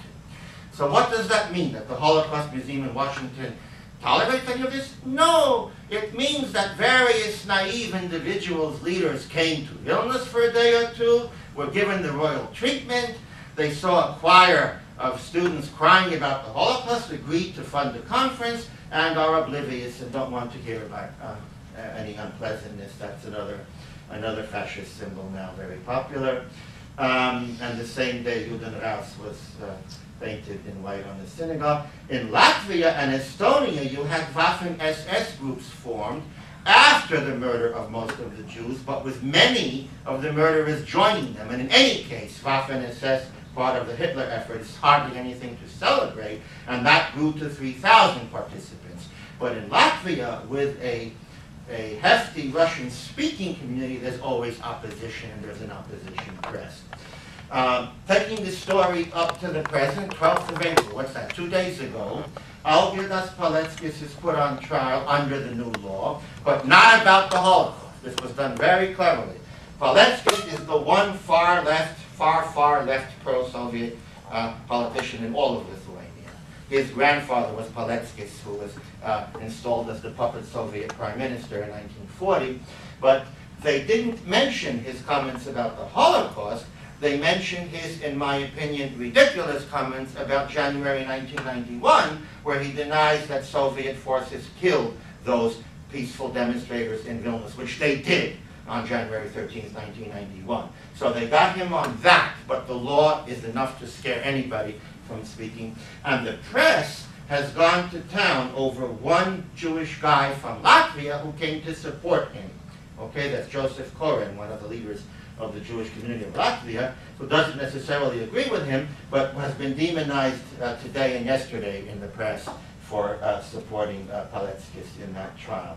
Speaker 3: So what does that mean, that the Holocaust Museum in Washington tolerates any of this? No. It means that various naive individuals, leaders came to Vilnius for a day or two, were given the royal treatment, they saw a choir of students crying about the Holocaust, agreed to fund the conference, and are oblivious and don't want to hear about uh, any unpleasantness. That's another, another fascist symbol now very popular. Um, and the same day, Judenraus was uh, painted in white on the synagogue. In Latvia and Estonia, you had Waffen SS groups formed after the murder of most of the Jews, but with many of the murderers joining them. And in any case, Waffen SS, part of the Hitler effort, is hardly anything to celebrate, and that grew to 3,000 participants. But in Latvia, with a, a hefty Russian-speaking community, there's always opposition, and there's an opposition press. Um, taking the story up to the present, 12th of April, what's that, two days ago, Algirdas Paleckis is put on trial under the new law, but not about the Holocaust. This was done very cleverly. Paleckis is the one far left, far, far left pro-Soviet uh, politician in all of Lithuania. His grandfather was Paleckis, who was uh, installed as the puppet Soviet prime minister in 1940. But they didn't mention his comments about the Holocaust. They mentioned his, in my opinion, ridiculous comments about January 1991, where he denies that Soviet forces killed those peaceful demonstrators in Vilnius, which they did on January 13, 1991. So they got him on that, but the law is enough to scare anybody from speaking. And the press has gone to town over one Jewish guy from Latvia who came to support him. Okay, that's Joseph Koren, one of the leaders of the Jewish community of Latvia, who doesn't necessarily agree with him, but has been demonized uh, today and yesterday in the press for uh, supporting uh, in that trial.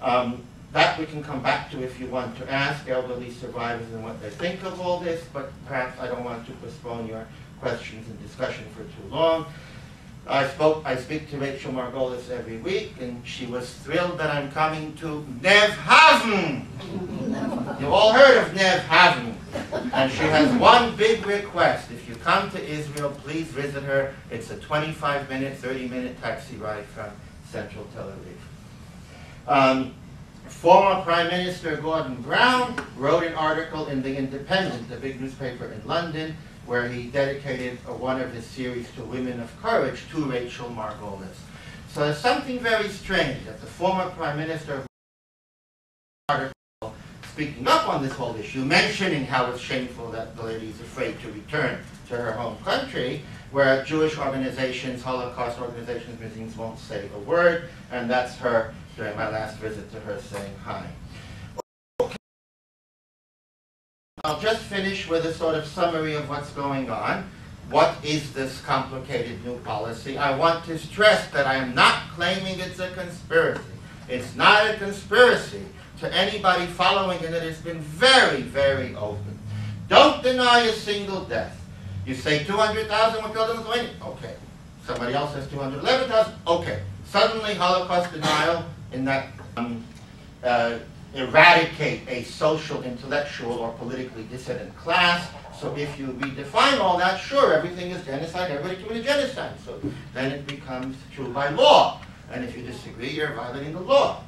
Speaker 3: Um, that we can come back to if you want to ask elderly survivors and what they think of all this, but perhaps I don't want to postpone your questions and discussion for too long. I spoke, I speak to Rochel Margolis every week, and she was thrilled that I'm coming to Neve Haven. You all heard of Neve Haven. And she has one big request. If you come to Israel, please visit her. It's a 25-minute, 30-minute taxi ride from central Tel Aviv. Um, former Prime Minister Gordon Brown wrote an article in The Independent, the big newspaper in London, where he dedicated one of his series to women of courage to Rochel Margolis. So there's something very strange that the former Prime Minister article speaking up on this whole issue, mentioning how it's shameful that the lady is afraid to return to her home country, where Jewish organizations, Holocaust organizations, museums won't say a word, and that's her, during my last visit to her, saying hi. I'll just finish with a sort of summary of what's going on. What is this complicated new policy? I want to stress that I am not claiming it's a conspiracy. It's not a conspiracy to anybody following it. It's been very, very open. Don't deny a single death. You say 200,000 were killed in Lithuania? Okay. Somebody else says 211,000? Okay. Suddenly Holocaust denial in that um, uh, eradicate a social, intellectual, or politically dissident class. So if you redefine all that, sure, everything is genocide, everybody committed genocide. So then it becomes true by law. And if you disagree, you're violating the law.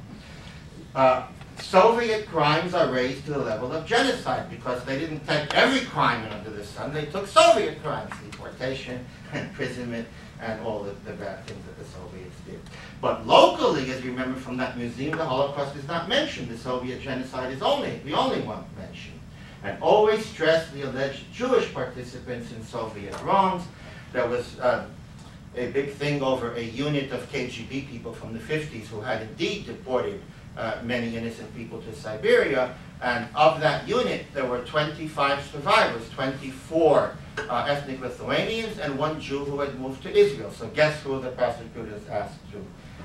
Speaker 3: Uh, Soviet crimes are raised to the level of genocide because they didn't take every crime under the sun. They took Soviet crimes, deportation, imprisonment, and all the, the bad things that the Soviets did. But locally, as you remember from that museum, the Holocaust is not mentioned. The Soviet genocide is only the only one mentioned. And always stress the alleged Jewish participants in Soviet wrongs. There was uh, a big thing over a unit of KGB people from the 50s who had indeed deported uh, many innocent people to Siberia. And of that unit, there were 25 survivors, 24 uh, ethnic Lithuanians, and one Jew who had moved to Israel. So guess who the prosecutors asked to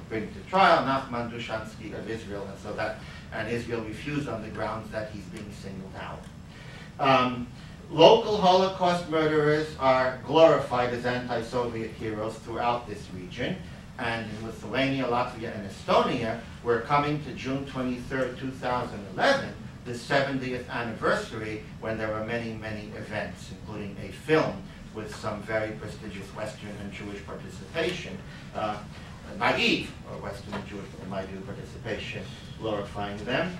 Speaker 3: bring to trial? Nachman Dushansky of Israel. And so that, and Israel refused on the grounds that he's being singled out. Um, local Holocaust murderers are glorified as anti-Soviet heroes throughout this region. And in Lithuania, Latvia, and Estonia, we're coming to June 23, 2011, the 70th anniversary when there were many, many events, including a film with some very prestigious Western and Jewish participation. Uh, naive or Western and Jewish, view, participation, glorifying them.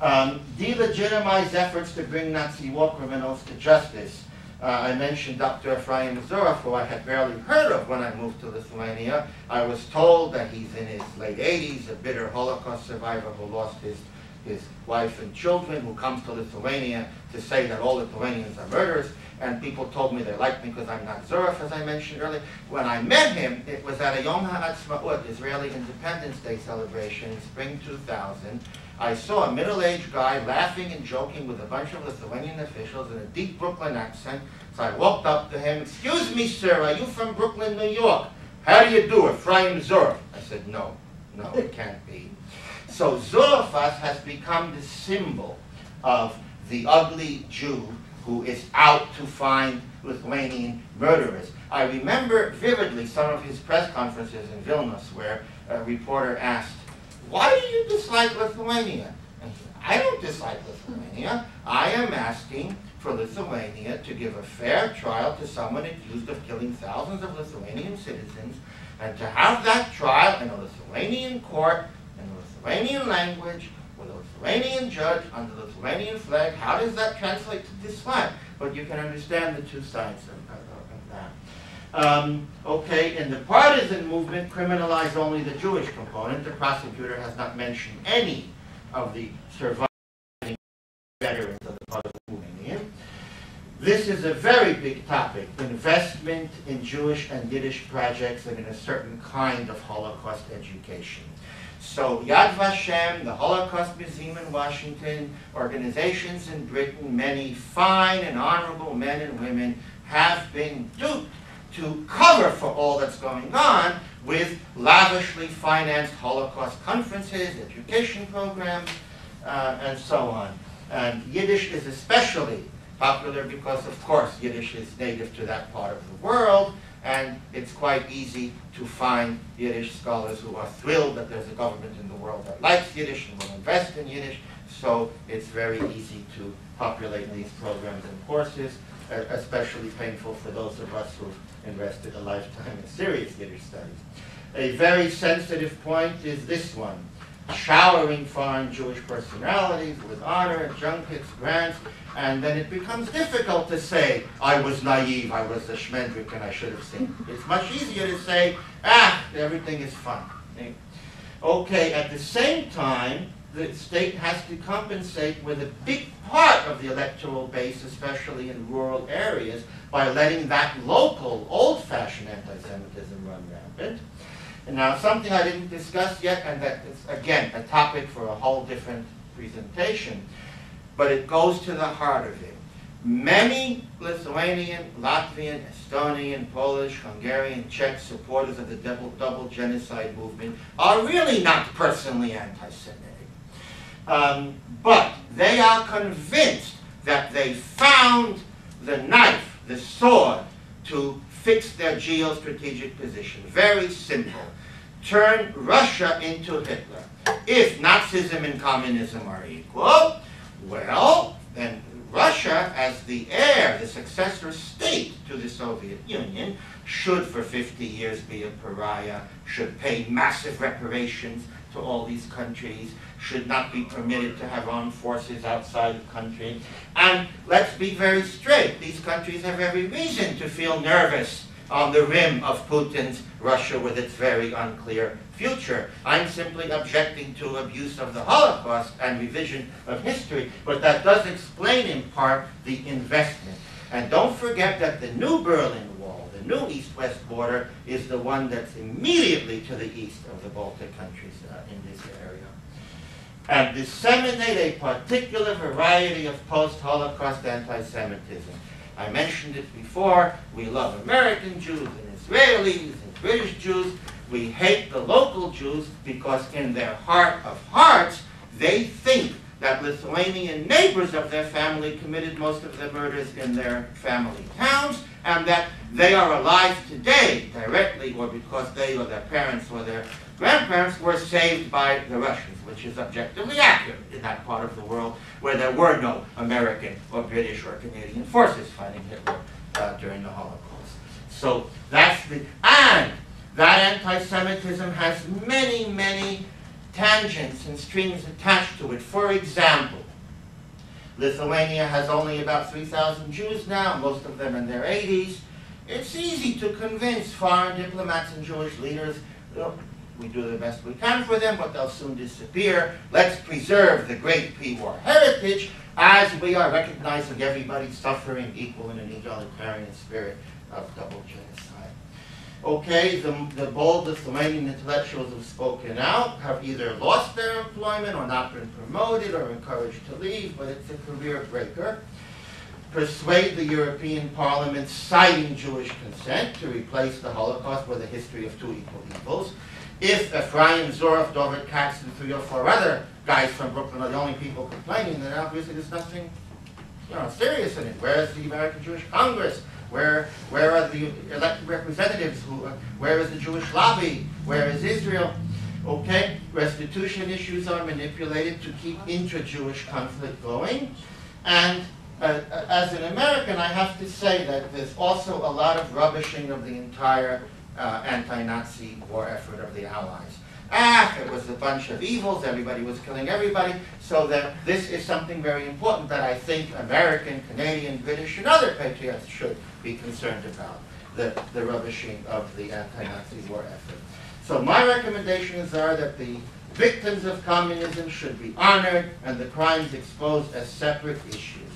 Speaker 3: Um, delegitimized efforts to bring Nazi war criminals to justice. Uh, I mentioned Dr. Ephraim Zuroff, who I had barely heard of when I moved to Lithuania. I was told that he's in his late 80s, a bitter Holocaust survivor who lost his his wife and children, who comes to Lithuania to say that all Lithuanians are murderers. And people told me they liked me because I'm not Zuroff, as I mentioned earlier. When I met him, it was at a Yom HaAtzmaut, Israeli Independence Day celebration in spring 2000. I saw a middle-aged guy laughing and joking with a bunch of Lithuanian officials in a deep Brooklyn accent. So I walked up to him, excuse me, sir, are you from Brooklyn, New York? How do you do, it, Ephraim Zuroff? I said, no, no, it can't be. So Zurifas has become the symbol of the ugly Jew who is out to find Lithuanian murderers. I remember vividly some of his press conferences in Vilnius where a reporter asked, why do you dislike Lithuania? And he I don't dislike Lithuania. I am asking for Lithuania to give a fair trial to someone accused of killing thousands of Lithuanian citizens and to have that trial in a Lithuanian court Lithuanian language with a Lithuanian judge under the Lithuanian flag. How does that translate to dislike? But you can understand the two sides of, of, of that. Um, okay, in the partisan movement, criminalize only the Jewish component. The prosecutor has not mentioned any of the surviving veterans of the partisan movement. This is a very big topic, investment in Jewish and Yiddish projects and in a certain kind of Holocaust education. So Yad Vashem, the Holocaust Museum in Washington, organizations in Britain, many fine and honorable men and women have been duped to cover for all that's going on with lavishly financed Holocaust conferences, education programs, uh, and so on. And Yiddish is especially popular because, of course, Yiddish is native to that part of the world, and it's quite easy to find Yiddish scholars who are thrilled that there's a government in the world that likes Yiddish and will invest in Yiddish, so it's very easy to populate these programs and courses, especially painful for those of us who've invested a lifetime in serious Yiddish studies. A very sensitive point is this one showering foreign Jewish personalities with honor, junkets, grants, and then it becomes difficult to say, I was naive, I was a schmendrick, and I should have seen. It's much easier to say, ah, everything is fine. Okay, at the same time, the state has to compensate with a big part of the electoral base, especially in rural areas, by letting that local, old-fashioned anti-Semitism run rampant. And now something I didn't discuss yet, and that is, again, a topic for a whole different presentation, but it goes to the heart of it. Many Lithuanian, Latvian, Estonian, Polish, Hungarian, Czech supporters of the double, double genocide movement are really not personally anti-Semitic. Um, but they are convinced that they found the knife, the sword, to fix their geostrategic position. Very simple turn Russia into Hitler. If Nazism and communism are equal, well, then Russia, as the heir, the successor state to the Soviet Union, should for 50 years be a pariah, should pay massive reparations to all these countries, should not be permitted to have armed forces outside the country. And let's be very straight, these countries have every reason to feel nervous on the rim of Putin's Russia with its very unclear future. I'm simply objecting to abuse of the Holocaust and revision of history, but that does explain in part the investment. And don't forget that the new Berlin Wall, the new east-west border, is the one that's immediately to the east of the Baltic countries uh, in this area. And disseminate a particular variety of post-Holocaust anti-Semitism. I mentioned it before, we love American Jews and Israelis and British Jews. We hate the local Jews because in their heart of hearts, they think that Lithuanian neighbors of their family committed most of the murders in their family towns, and that they are alive today directly or because they or their parents or their grandparents were saved by the Russians, which is objectively accurate in that part of the world where there were no American or British or Canadian forces fighting Hitler uh, during the Holocaust. So that's the, and that anti-Semitism has many, many tangents and strings attached to it. For example, Lithuania has only about 3,000 Jews now, most of them in their 80s. It's easy to convince foreign diplomats and Jewish leaders, we do the best we can for them, but they'll soon disappear. Let's preserve the great pre-war heritage as we are recognizing everybody suffering equal in an egalitarian spirit of double genocide. Okay, the, the bold Lithuanian intellectuals who've spoken out have either lost their employment or not been promoted or encouraged to leave, but it's a career breaker. Persuade the European Parliament citing Jewish consent to replace the Holocaust with a history of two equal evils. If Ephraim Zuroff, Dovid Katz, and three or four other guys from Brooklyn are the only people complaining, then obviously there's nothing you know, serious in it. Where is the American Jewish Congress? Where, where are the elected representatives? Who, where is the Jewish lobby? Where is Israel? Okay, restitution issues are manipulated to keep intra-Jewish conflict going. And uh, uh, as an American, I have to say that there's also a lot of rubbishing of the entire uh, anti-Nazi war effort of the Allies. Ah, it was a bunch of evils, everybody was killing everybody, so that this is something very important that I think American, Canadian, British, and other patriots should be concerned about, the, the rubbishing of the anti-Nazi war effort. So my recommendations are that the victims of communism should be honored and the crimes exposed as separate issues.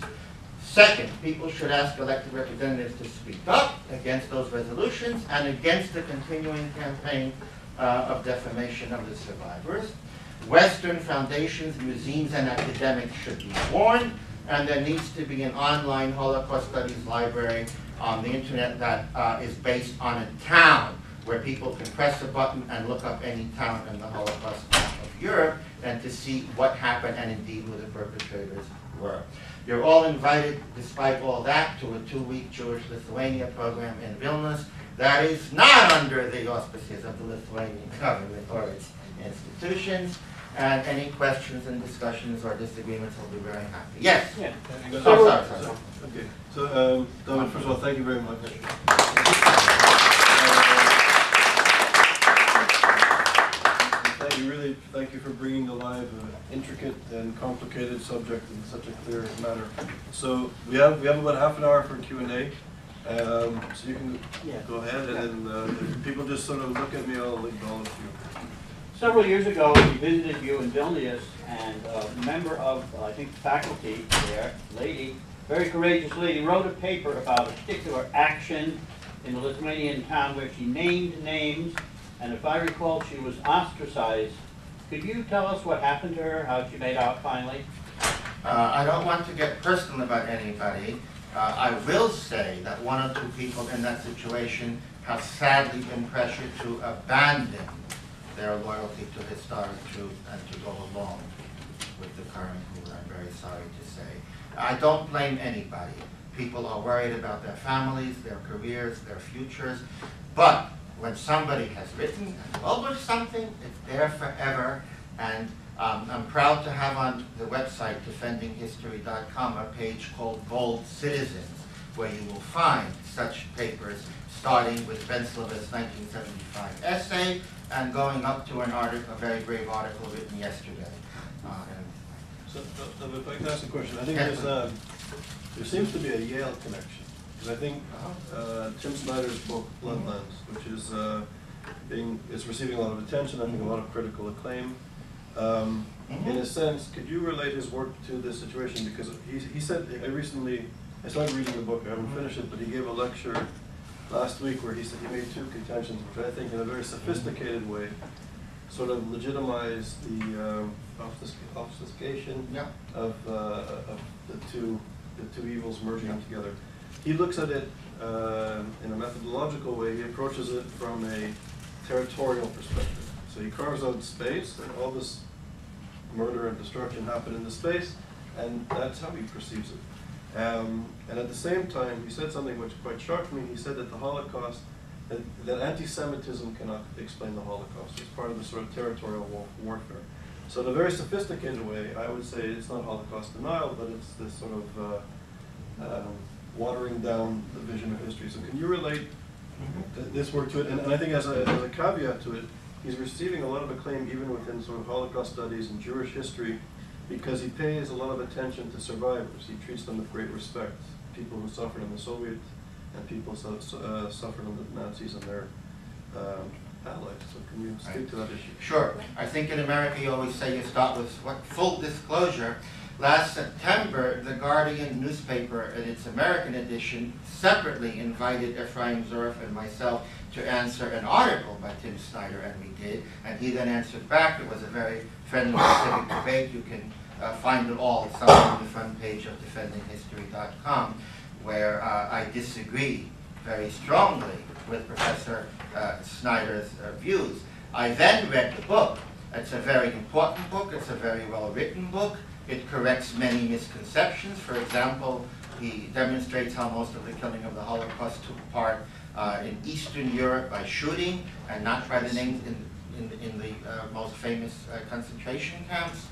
Speaker 3: Second, people should ask elected representatives to speak up against those resolutions and against the continuing campaign uh, of defamation of the survivors. Western foundations, museums, and academics should be warned, and there needs to be an online Holocaust Studies library on the internet that uh, is based on a town where people can press a button and look up any town in the Holocaust of Europe and to see what happened and indeed who the perpetrators were. You're all invited, despite all that, to a two-week Jewish-Lithuania program in Vilnius that is not under the auspices of the Lithuanian government or its institutions. And any questions and discussions or disagreements, I'll be very happy. Yes?
Speaker 4: Yeah.
Speaker 3: Oh, sorry, sorry.
Speaker 1: Okay, so, um, David, first of all, thank you very much. You, really, thank you for bringing alive an intricate and complicated subject in such a clear manner. So, we have, we have about half an hour for Q and A. Um, so you can go ahead and then, uh, if people just sort of look at me, I'll acknowledge you.
Speaker 5: Several years ago, we visited you in Vilnius, and a member of, uh, I think, faculty there, lady, very courageous lady, wrote a paper about a particular action in the Lithuanian town where she named names, and if I recall, she was ostracized. Could you tell us what happened to her, how she made out finally?
Speaker 3: Uh, I don't want to get personal about anybody. Uh, I will say that one or two people in that situation have sadly been pressured to abandon their loyalty to historic truth and to go along with the current ruler, I'm very sorry to say. I don't blame anybody. People are worried about their families, their careers, their futures, but when somebody has written and published something, it's there forever, and um, I'm proud to have on the website defendinghistory.com a page called Bold Citizens, where you will find such papers starting with Venclova's 1975 essay and going up to an article, a very brave article written yesterday. Uh,
Speaker 1: So, uh, uh, if I can ask a question, I think there's, um, there seems to be a Yale connection. Because I think uh, Tim Snyder's book, Bloodlands, which is uh, being, is receiving a lot of attention, I think a lot of critical acclaim. Um, In a sense, could you relate his work to this situation? Because he, he said, I recently, I started reading the book, I haven't finished it, but he gave a lecture last week where he said he made two contentions, which I think in a very sophisticated way sort of legitimize the um, obfusc- obfuscation
Speaker 3: Yeah.
Speaker 1: of, uh, of the two, the two evils merging together. He looks at it uh, in a methodological way, he approaches it from a territorial perspective. So he carves out space, and all this murder and destruction happen in the space, and that's how he perceives it. Um, and at the same time, he said something which quite shocked me. He said that the Holocaust, that, that anti-Semitism cannot explain the Holocaust. It's part of the sort of territorial war- warfare. So in a very sophisticated way, I would say it's not Holocaust denial, but it's this sort of uh, um, watering down the vision of history. So can you relate th- this work to it? And, and I think as a, as a caveat to it, he's receiving a lot of acclaim even within sort of Holocaust studies and Jewish history because he pays a lot of attention to survivors. He treats them with great respect. People who suffered in the Soviet and people su- uh, suffered under the Nazis and their um, Alex, so can you speak to that issue?
Speaker 3: Sure. I think in America you always say you start with what, full disclosure. Last September, the Guardian newspaper, in its American edition, separately invited Ephraim Zuroff and myself to answer an article by Tim Snyder, and we did. And he then answered back. It was a very friendly civic debate. You can uh, find it all somewhere on the front page of defendinghistory.com, where uh, I disagree very strongly with Professor uh, Snyder's uh, views. I then read the book. It's a very important book. It's a very well-written book. It corrects many misconceptions. For example, he demonstrates how most of the killing of the Holocaust took part uh, in Eastern Europe by shooting and not by the names in, in, in the uh, most famous uh, concentration camps.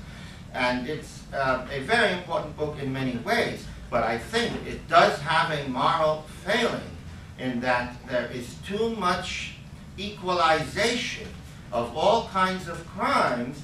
Speaker 3: And it's uh, a very important book in many ways, but I think it does have a moral failing in that there is too much equalization of all kinds of crimes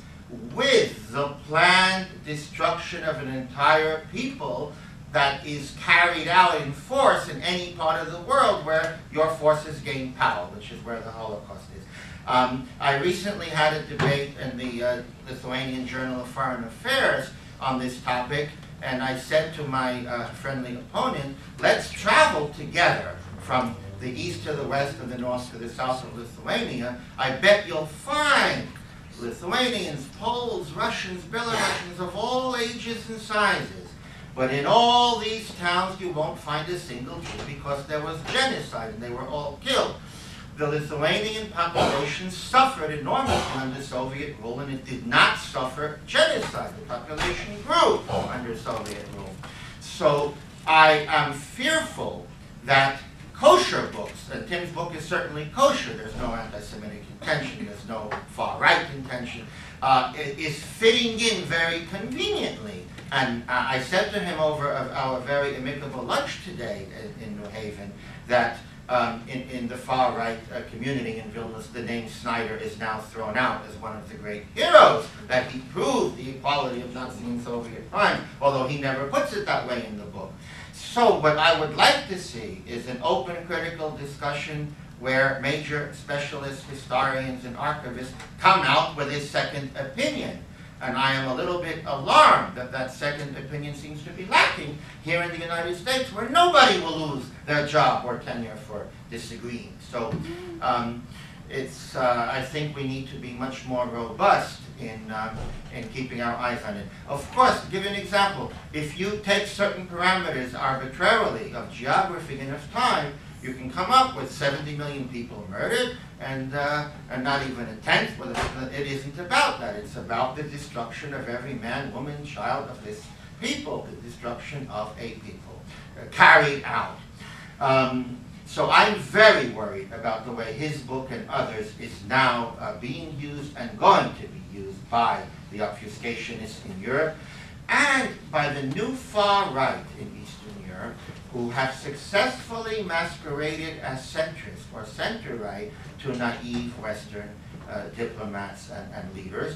Speaker 3: with the planned destruction of an entire people that is carried out in force in any part of the world where your forces gain power, which is where the Holocaust is. Um, I recently had a debate in the uh, Lithuanian Journal of Foreign Affairs on this topic, and I said to my uh, friendly opponent, let's travel together from the east to the west and the north to the south of Lithuania. I bet you'll find Lithuanians, Poles, Russians, Belarusians of all ages and sizes. But in all these towns, you won't find a single Jew because there was genocide and they were all killed. The Lithuanian population suffered enormously under Soviet rule and it did not suffer genocide. The population grew under Soviet rule. So I am fearful that kosher books, and Tim's book is certainly kosher, there's no anti-Semitic intention, there's no far-right intention, uh, is fitting in very conveniently. And uh, I said to him over our very amicable lunch today in, New Haven that um, in, in the far-right uh, community in Vilnius, the name Snyder is now thrown out as one of the great heroes, that he proved the equality of Nazi and Soviet crime, although he never puts it that way in the book. So what I would like to see is an open critical discussion where major specialists, historians, and archivists come out with a second opinion. And I am a little bit alarmed that that second opinion seems to be lacking here in the United States, where nobody will lose their job or tenure for disagreeing. So um, it's, uh, I think we need to be much more robust in, um, in keeping our eyes on it. Of course, to give you an example, if you take certain parameters arbitrarily of geography and of time, you can come up with 70 million people murdered and, uh, and not even a tenth. Well, it isn't about that. It's about the destruction of every man, woman, child of this people, the destruction of a people, uh, carried out. Um, so I'm very worried about the way his book and others is now uh, being used and going to be used by the obfuscationists in Europe and by the new far right in Eastern Europe who have successfully masqueraded as centrist or center right to naive Western uh, diplomats and, and leaders.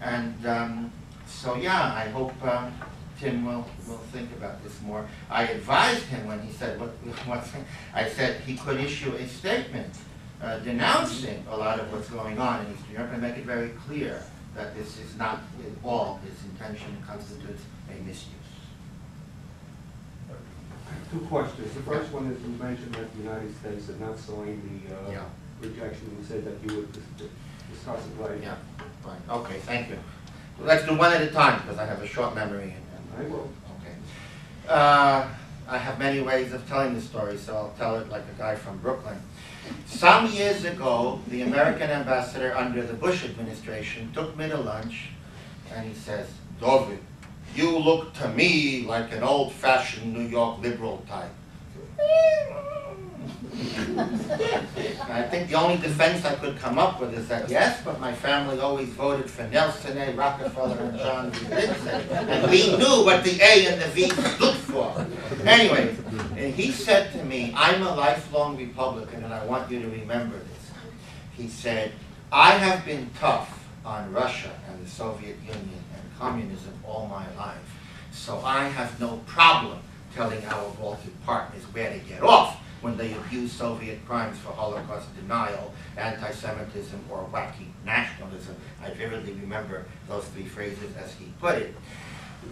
Speaker 3: And um, so, yeah, I hope um, Tim will, will think about this more. I advised him when he said what, what I said he could issue a statement uh, denouncing a lot of what's going on in Eastern Europe and make it very clear that this is not at all his intention constitutes a misuse.
Speaker 6: Two questions. The first one is you mentioned that the United States is not showing the
Speaker 3: Yeah.
Speaker 6: uh, rejection. You said that you would discuss it later.
Speaker 3: Yeah, fine, okay, thank you. Let's do one at a time, because I have a short memory. and-
Speaker 6: I will.
Speaker 3: Okay. Uh, I have many ways of telling the story, so I'll tell it like a guy from Brooklyn. Some years ago, the American ambassador under the Bush administration took me to lunch, and he says, David, you look to me like an old-fashioned New York liberal type. I think the only defense I could come up with is that, yes, but my family always voted for Nelson A. Rockefeller and John V. Lindsay, and we knew what the A and the V stood for. Anyway, and he said to me, I'm a lifelong Republican and I want you to remember this. He said, I have been tough on Russia and the Soviet Union communism all my life, so I have no problem telling our Baltic partners where to get off when they abuse Soviet crimes for Holocaust denial, anti-Semitism, or wacky nationalism. I vividly remember those three phrases as he put it.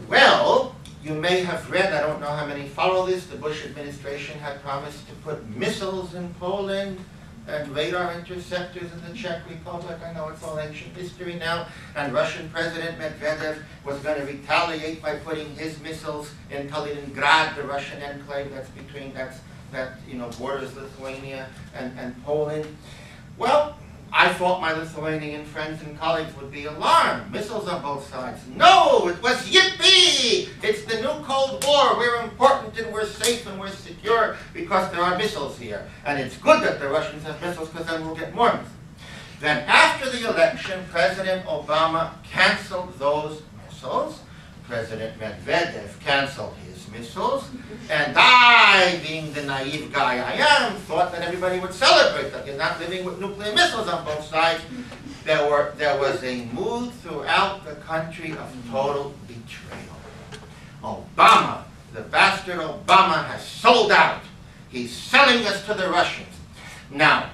Speaker 3: Well, you may have read, I don't know how many follow this, the Bush administration had promised to put missiles in Poland and radar interceptors in the Czech Republic. I know it's all ancient history now. And Russian President Medvedev was going to retaliate by putting his missiles in Kaliningrad, the Russian enclave that's between, that's, that, you know, borders Lithuania and, and Poland. Well, I thought my Lithuanian friends and colleagues would be alarmed. Missiles on both sides. No, it was yippee! It's the new Cold War. We're important and we're safe and we're secure because there are missiles here. And it's good that the Russians have missiles because then we'll get more missiles. Then after the election, President Obama canceled those missiles. President Medvedev canceled his missiles. And I, being the naive guy I am, thought that everybody would celebrate that you're not living with nuclear missiles on both sides. There, were, there was a mood throughout the country of total betrayal. Obama, the bastard Obama has sold out. He's selling us to the Russians. Now,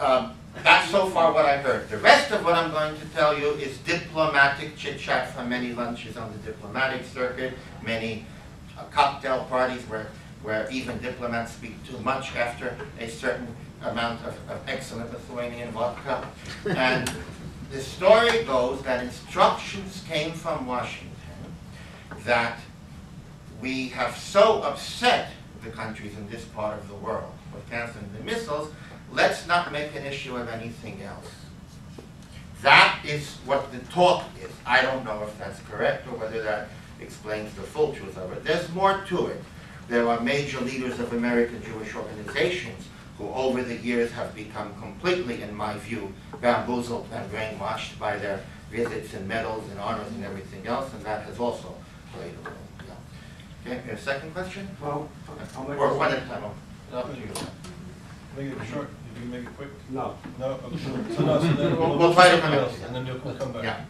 Speaker 3: um, that's so far what I heard. The rest of what I'm going to tell you is diplomatic chit-chat from many lunches on the diplomatic circuit, many uh, cocktail parties where, where even diplomats speak too much after a certain amount of, of excellent Lithuanian vodka. And the story goes that instructions came from Washington that we have so upset the countries in this part of the world with canceling the missiles, let's not make an issue of anything else. That is what the talk is. I don't know if that's correct or whether that explains the full truth of it. There's more to it. There are major leaders of American Jewish organizations who over the years have become completely, in my view, bamboozled and brainwashed by their visits and medals and honors and everything else, and that has also played a role. Yeah. Okay, a second question?
Speaker 6: Well, I'll make.
Speaker 3: Or one at a time, up to you.
Speaker 1: Make it short, if you make it quick.
Speaker 6: No.
Speaker 1: No, okay. so no, so then
Speaker 3: We'll-
Speaker 1: we'll
Speaker 3: we'll try to
Speaker 1: something
Speaker 3: come
Speaker 1: else. And then you'll we'll come back.
Speaker 3: Yeah,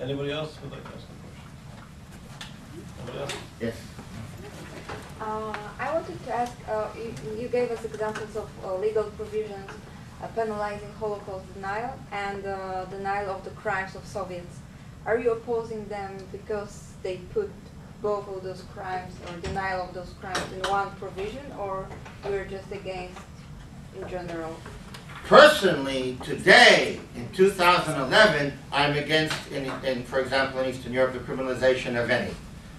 Speaker 1: Anybody else would like to ask a question? Anybody else?
Speaker 3: yes.
Speaker 7: Uh, I wanted to ask, uh, you, you gave us examples of uh, legal provisions uh, penalizing Holocaust denial and uh, denial of the crimes of Soviets. Are you opposing them because they put both of those crimes or denial of those crimes in one provision, or you're just against in general?
Speaker 3: Personally, today, in 2011, I'm against, in, in, for example, in Eastern Europe, the criminalization of any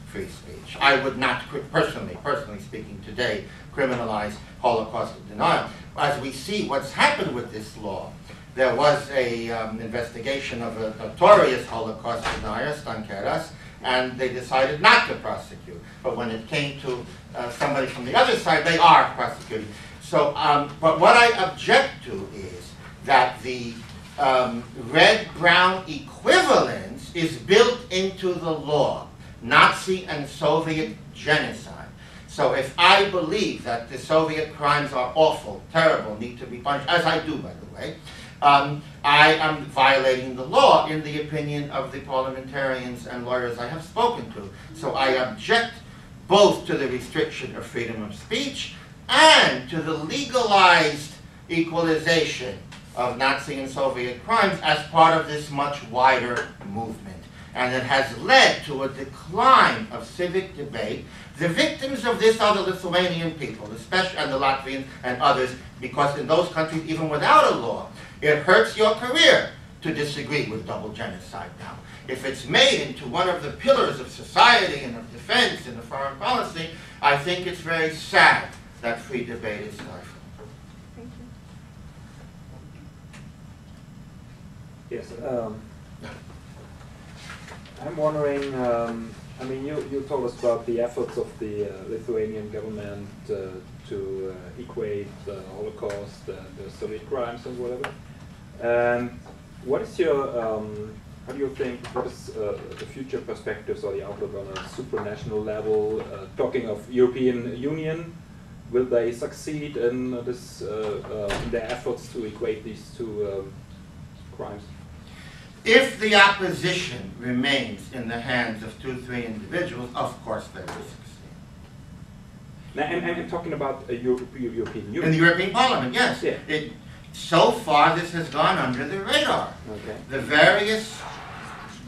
Speaker 3: free speech. I would not, personally, personally speaking today, criminalize Holocaust denial. As we see what's happened with this law, there was a um, investigation of a notorious Holocaust denier, Stankeras, and they decided not to prosecute. But when it came to uh, somebody from the other side, they are prosecuting. So, um, but what I object to is that the um, red-brown equivalence is built into the law, Nazi and Soviet genocide. So if I believe that the Soviet crimes are awful, terrible, need to be punished, as I do, by the way, um, I am violating the law in the opinion of the parliamentarians and lawyers I have spoken to. So I object both to the restriction of freedom of speech and to the legalized equalization of Nazi and Soviet crimes as part of this much wider movement. And it has led to a decline of civic debate. The victims of this are the Lithuanian people, especially and the Latvians and others, because in those countries, even without a law, it hurts your career to disagree with double genocide now. If it's made into one of the pillars of society and of defense and of foreign policy, I think it's very sad that free debate is stifled.
Speaker 7: Thank you.
Speaker 8: Yes. Um, I'm wondering, um, I mean, you, you told us about the efforts of the uh, Lithuanian government uh, to uh, equate the Holocaust and the Soviet crimes and whatever. And what is your, um, how do you think, what is uh, the future perspectives or the outlook on a supranational level? Uh, talking of European Union, will they succeed in this, uh, uh, in their efforts to equate these two um, crimes?
Speaker 3: If the opposition remains in the hands of two, three individuals, of course they will succeed.
Speaker 8: Now, I'm, I'm talking about a Europe, European Union.
Speaker 3: In the European Parliament, yes.
Speaker 8: Yeah.
Speaker 3: It, so far, this has gone under the radar.
Speaker 8: Okay.
Speaker 3: The various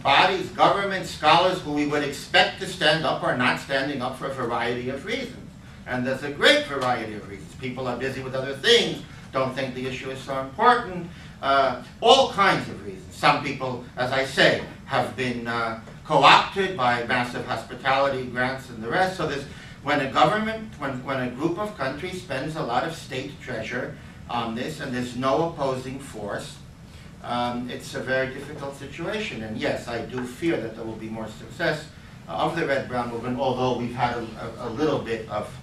Speaker 3: bodies, governments, scholars who we would expect to stand up are not standing up for a variety of reasons. And there's a great variety of reasons. People are busy with other things, don't think the issue is so important, uh, all kinds of reasons. Some people, as I say, have been uh, co-opted by massive hospitality grants and the rest. So there's, when a government, when, when a group of countries spends a lot of state treasure on this and there's no opposing force, um, it's a very difficult situation. And yes, I do fear that there will be more success of the Red Brown movement, although we've had a, a, a little bit of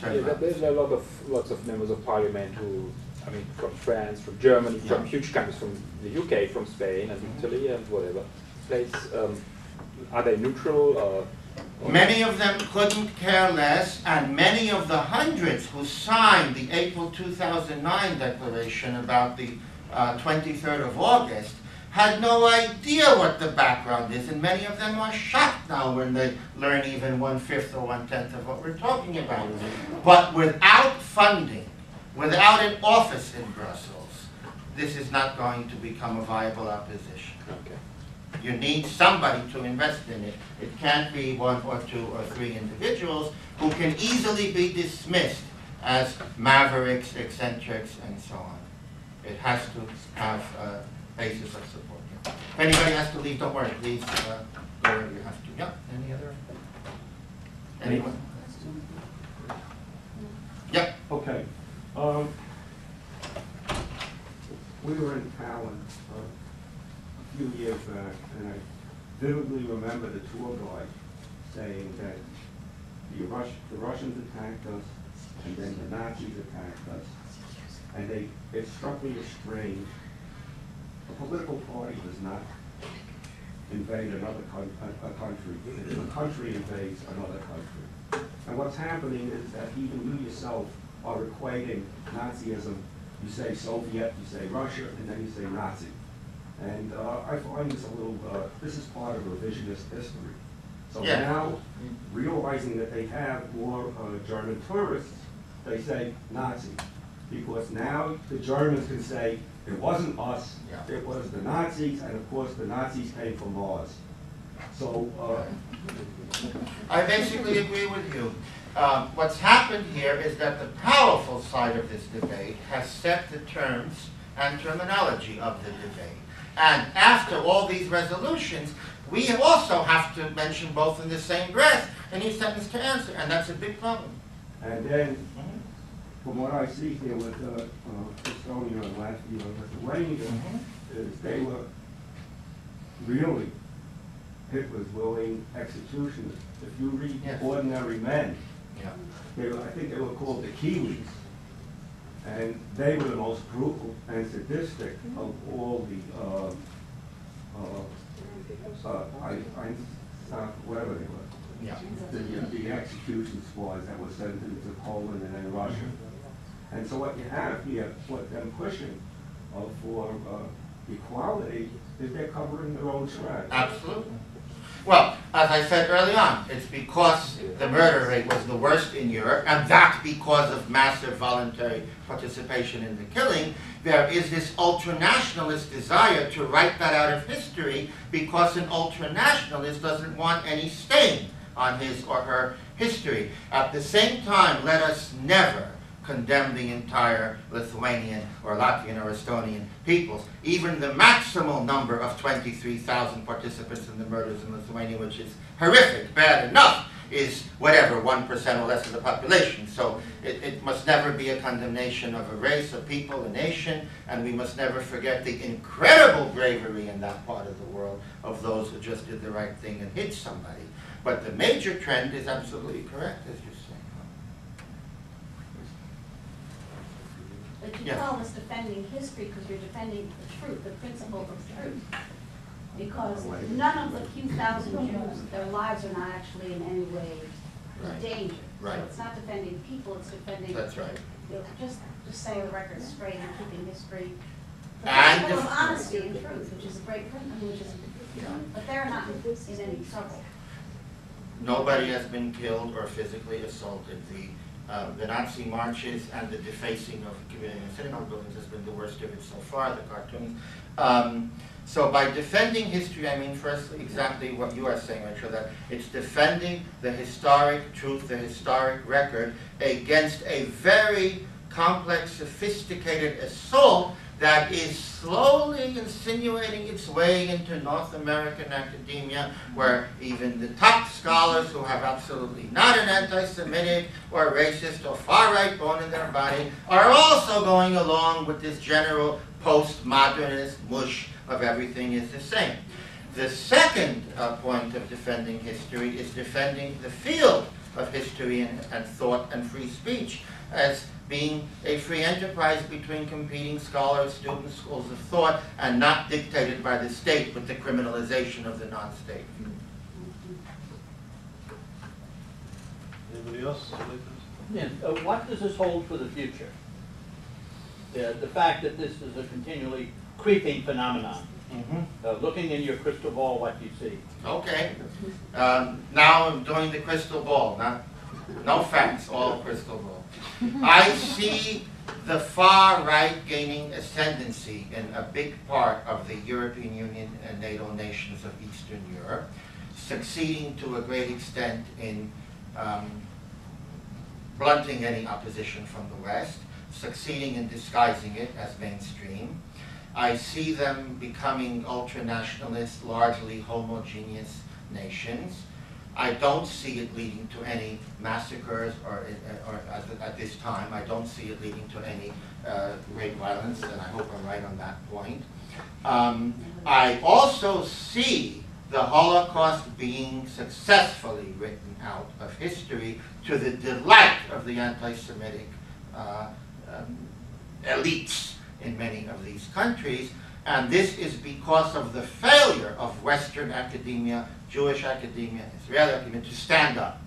Speaker 8: Yeah, there's a lot of lots of members of parliament who, I mean, from France, from Germany, from huge countries, from the UK, from Spain and Italy and whatever place. Um, are they neutral or? or-
Speaker 3: Many of them couldn't care less, and many of the hundreds who signed the April 2009 declaration about the uh, 23rd of August had no idea what the background is, and many of them are shocked now when they learn even one-fifth or one-tenth of what we're talking about. But without funding, without an office in Brussels, this is not going to become a viable opposition.
Speaker 8: Okay.
Speaker 3: You need somebody to invest in it. It can't be one or two or three individuals who can easily be dismissed as mavericks, eccentrics, and so on. It has to have a basis of support. If anybody has to leave, don't worry, please, uh, go wherever you have to. Yeah, any other? Anyone? Yep,
Speaker 6: Okay. Um, we were in Tallinn uh, a few years back, and I vividly remember the tour guide saying that the Rus, the Russians attacked us, and then the Nazis attacked us. And they, it struck me as strange. A political party does not invade another a, a country. A country invades another country. And what's happening is that even you yourself are equating Nazism. You say Soviet, you say Russia, and then you say Nazi. And uh, I find this a little, uh, this is part of revisionist history. So
Speaker 3: Yeah.
Speaker 6: now, realizing that they have more uh, German tourists, they say Nazi. Because now the Germans can say, it wasn't us,
Speaker 3: Yeah.
Speaker 6: it was the Nazis, and of course, the Nazis came from Mars. So, uh,
Speaker 3: I basically agree with you. Um, What's happened here is that the powerful side of this debate has set the terms and terminology of the debate. And after all these resolutions, we also have to mention both in the same breath in each sentence to answer, and that's a big problem.
Speaker 6: and then From what I see here with uh, uh, Estonia and Latvia and Lithuania, is they were really Hitler's willing executioners. If you read
Speaker 3: Yes.
Speaker 6: Ordinary Men,
Speaker 3: Yeah.
Speaker 6: they were, I think they were called the Hiwis. And they were the most brutal and sadistic of all the, um, uh, uh, I, I, whatever they were
Speaker 3: Yeah.
Speaker 6: the, the execution squads that were sent into Poland and then Russia. And so what you have here, what them pushing uh, for uh, equality, is they're covering their own tracks.
Speaker 3: Absolutely. Well, as I said early on, it's because the murder rate was the worst in Europe, and that because of massive voluntary participation in the killing, there is this ultranationalist desire to write that out of history because an ultranationalist doesn't want any stain on his or her history. At the same time, let us never condemn the entire Lithuanian or Latvian or Estonian peoples. Even the maximal number of 23,000 participants in the murders in Lithuania, which is horrific, bad enough, is whatever, 1% or less of the population. So it, it must never be a condemnation of a race, a people, a nation, and we must never forget the incredible bravery in that part of the world of those who just did the right thing and hit somebody. But the major trend is absolutely correct, as you're saying.
Speaker 9: But you
Speaker 3: Yeah.
Speaker 9: call this defending history because you're defending the truth, the principle of truth. Because none of the few thousand Jews, their lives are not actually in any way
Speaker 3: Right.
Speaker 9: in danger.
Speaker 3: Right.
Speaker 9: So it's not defending people, it's defending.
Speaker 3: That's right.
Speaker 9: you know, Just, just saying the record straight and keeping history. The
Speaker 3: And
Speaker 9: principle of honesty and truth, which is a great, prin- I mean, which is, but they're not in any trouble.
Speaker 3: Nobody has been killed or physically assaulted. The uh, the Nazi marches and the defacing of community and synagogue buildings has been the worst of it so far, the cartoons. Um, so by defending history, I mean first exactly what you are saying, Rachel, that it's defending the historic truth, the historic record against a very complex, sophisticated assault that is slowly insinuating its way into North American academia, where even the top scholars who have absolutely not an anti-Semitic or racist or far-right bone in their body are also going along with this general postmodernist mush of everything is the same. The second uh, point of defending history is defending the field of history and, and thought and free speech as being a free enterprise between competing scholars, students, schools of thought, and not dictated by the state with the criminalization of the non-state.
Speaker 1: Anybody else?
Speaker 5: Yeah, uh, what does this hold for the future? The, the fact that this is a continually creeping phenomenon.
Speaker 3: Mhm.
Speaker 5: Uh, looking in your crystal ball, what do you see?
Speaker 3: Okay. Um, now I'm doing the crystal ball, not, no facts, all crystal ball. I see the far right gaining ascendancy in a big part of the European Union and NATO nations of Eastern Europe, succeeding to a great extent in um, blunting any opposition from the West, succeeding in disguising it as mainstream. I see them becoming ultranationalist, largely homogeneous nations. I don't see it leading to any massacres or, or at, at this time. I don't see it leading to any uh, great violence, and I hope I'm right on that point. Um, I also see the Holocaust being successfully written out of history to the delight of the anti-Semitic uh, um, elites in many of these countries. And this is because of the failure of Western academia, Jewish academia, Israeli academia to stand up.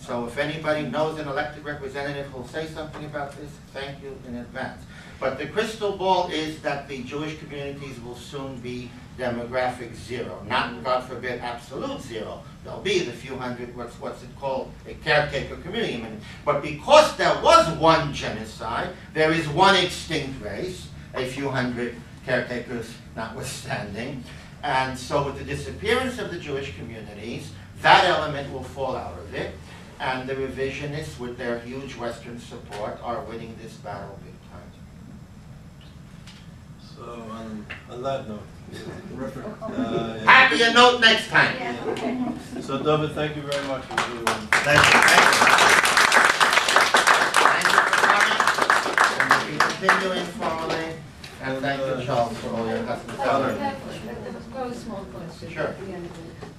Speaker 3: So if anybody knows an elected representative who will say something about this, thank you in advance. But the crystal ball is that the Jewish communities will soon be demographic zero. Not, God forbid, absolute zero. There'll be the few hundred, what's, what's it called, a caretaker community. But because there was one genocide, there is one extinct race, a few hundred caretakers notwithstanding. And so with the disappearance of the Jewish communities, that element will fall out of it. And the revisionists, with their huge Western support, are winning this battle big time.
Speaker 1: So on, on that note, uh,
Speaker 3: Happier note next time.
Speaker 1: so David, thank you very much. It was.
Speaker 3: Thank you, thank you. Thank you for coming. And we continue informally. And thank you, Charles, for all your hospitality.
Speaker 9: have very small question.
Speaker 3: Sure.
Speaker 9: at the end.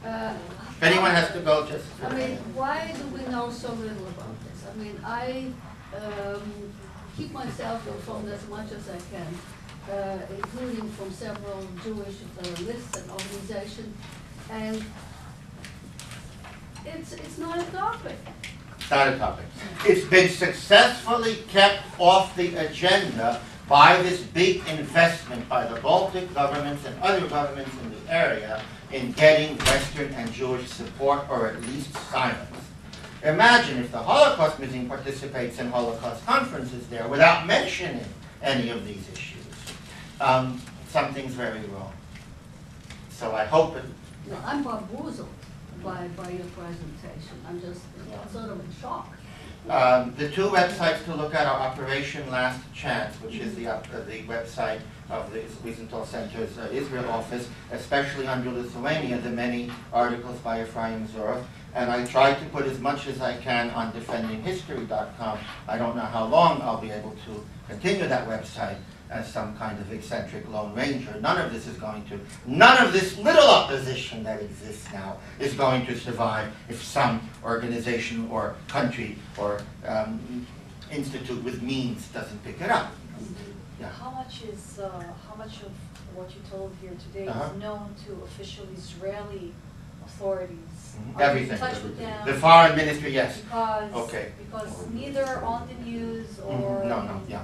Speaker 9: Uh,
Speaker 3: If anyone has to go, just.
Speaker 9: I mean, why do we know so little about this? I mean, I um, keep myself informed as much as I can, uh, including from several Jewish uh, lists and organizations, and it's, it's not a topic.
Speaker 3: not a topic. It's been successfully kept off the agenda by this big investment by the Baltic governments and other governments in the area in getting Western and Jewish support or at least silence. Imagine if the Holocaust Museum participates in Holocaust conferences there without mentioning any of these issues. Um, something's very wrong. So I hope it,
Speaker 9: No, I'm bamboozled by, by your presentation. I'm just sort of in shock.
Speaker 3: Um, the two websites to look at are Operation Last Chance, which is the, uh, the website of the Wiesenthal Center's uh, Israel office, especially under Lithuania, the many articles by Ephraim Zuroff. And I try to put as much as I can on defendinghistory.com. I don't know how long I'll be able to continue that website as some kind of eccentric lone ranger. None of this is going to, none of this little opposition that exists now is going to survive if some organization or country or um, institute with means doesn't pick it up. Yeah.
Speaker 10: How much is, uh, how much of what you told here today
Speaker 3: Uh-huh.
Speaker 10: is known to official Israeli authorities?
Speaker 3: Mhm.
Speaker 10: In
Speaker 3: Everything. The foreign ministry, yes.
Speaker 10: Because,
Speaker 3: Okay.
Speaker 10: because neither on the news
Speaker 3: Mhm.
Speaker 10: or.
Speaker 3: No, no, yeah.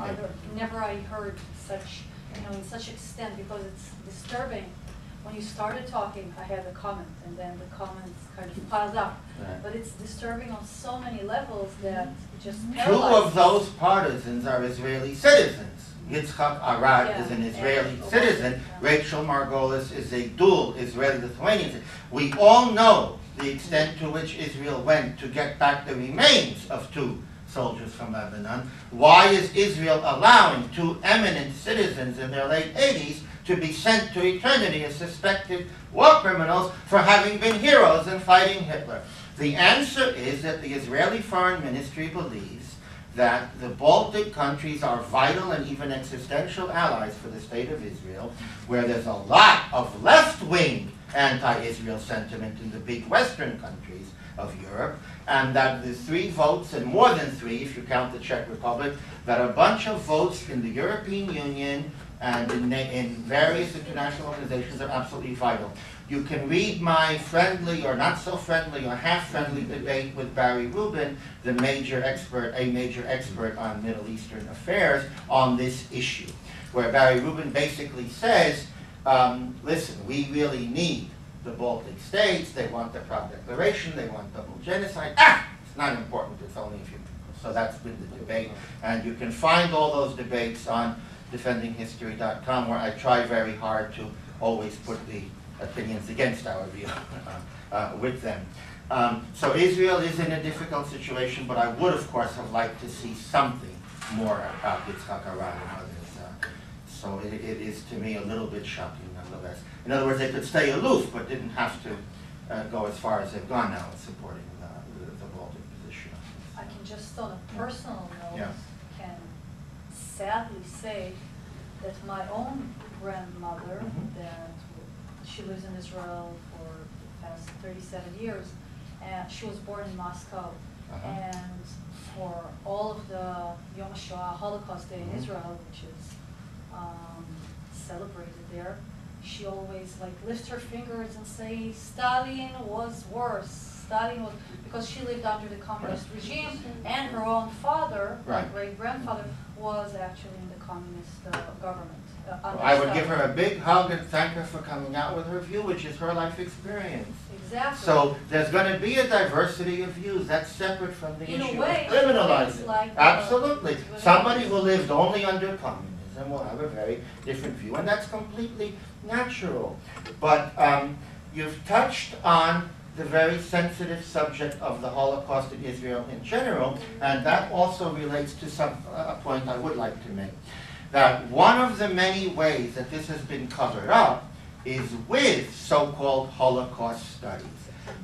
Speaker 10: Other, never I heard such, you know, in such extent, because it's disturbing when you started talking, I had a comment, and then the comments kind of piled up.
Speaker 3: Right.
Speaker 10: But it's disturbing on so many levels that it just
Speaker 3: Two of those partisans are Israeli citizens. Yitzhak Arad is an Israeli
Speaker 10: and-
Speaker 3: citizen.
Speaker 10: yeah.
Speaker 3: Rochel Margolis is a dual Israeli-Lithuanian. citizen. We all know the extent to which Israel went to get back the remains of two soldiers from Lebanon. Why is Israel allowing two eminent citizens in their late 80s to be sent to eternity as suspected war criminals for having been heroes in fighting Hitler? The answer is that the Israeli Foreign Ministry believes that the Baltic countries are vital and even existential allies for the state of Israel, where there's a lot of left-wing anti-Israel sentiment in the big Western countries of Europe, and that the three votes, and more than three if you count the Czech Republic, that a bunch of votes in the European Union and in, in various international organizations are absolutely vital. You can read my friendly or not so friendly or half friendly debate with Barry Rubin, the major expert, a major expert on Middle Eastern affairs, on this issue, where Barry Rubin basically says, um, listen, we really need the Baltic states, they want the Prague Declaration, they want double genocide. Ah, it's not important, it's only a few people. So that's been the debate, and you can find all those debates on defendinghistory.com, where I try very hard to always put the opinions against our view uh, uh, with them. Um, so Israel is in a difficult situation, but I would, of course, have liked to see something more about Yitzhak Arad and others. Uh, so it, it is, to me, a little bit shocking In other words, they could stay aloof, but didn't have to uh, go as far as they've gone now in supporting the, the, the Baltic position.
Speaker 10: I can just on a personal note,
Speaker 3: Yeah.
Speaker 10: can sadly say that my own grandmother,
Speaker 3: Mhm.
Speaker 10: that she lives in Israel for the past thirty-seven years, and she was born in Moscow.
Speaker 3: Uh-huh.
Speaker 10: And for all of the Yom HaShoah Holocaust Day in
Speaker 3: Mhm.
Speaker 10: Israel, which is um, celebrated there, she always like lift her fingers and say Stalin was worse. Stalin was because she lived under the communist regime, and her own father,
Speaker 3: Right.
Speaker 10: great grandfather, was actually in the communist uh, government. Uh,
Speaker 3: Well, I would give her a big hug and thank her for coming out with her view, which is her life experience.
Speaker 10: exactly.
Speaker 3: So there's going to be a diversity of views. That's separate from the
Speaker 10: In a
Speaker 3: issue
Speaker 10: way,
Speaker 3: of criminalizing.
Speaker 10: like, uh,
Speaker 3: Absolutely. Somebody who lived only under communism will have a very different view, and that's completely natural. But um, you've touched on the very sensitive subject of the Holocaust in Israel in general, and that also relates to some a point I would like to make. That one of the many ways that this has been covered up is with so-called Holocaust studies.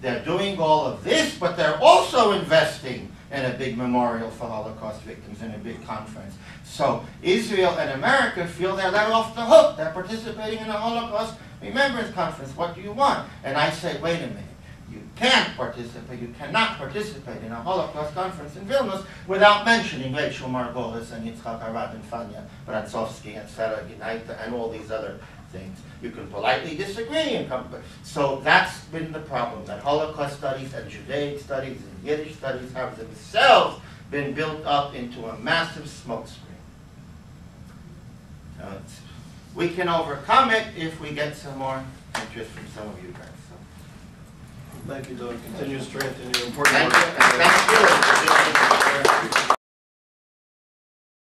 Speaker 3: They're doing all of this, but they're also investing in a big memorial for Holocaust victims and a big conference. So Israel and America feel they're let off the hook. They're participating in a Holocaust Remembrance Conference. What do you want? And I say, wait a minute. You can't participate, you cannot participate in a Holocaust conference in Vilnius without mentioning Rochel Margolis and Yitzhak Arad and Fania Brantsovsky and Sarah Ginaite and all these other things. You can politely disagree and come, but, so that's been the problem, that Holocaust studies and Judaic studies and Yiddish studies have themselves been built up into a massive smokescreen. So we can overcome it if we get some more interest from some of you guys, so.
Speaker 1: Thank you, Doug. Continue strength in your important
Speaker 3: Thank
Speaker 1: work.
Speaker 3: you, thank you.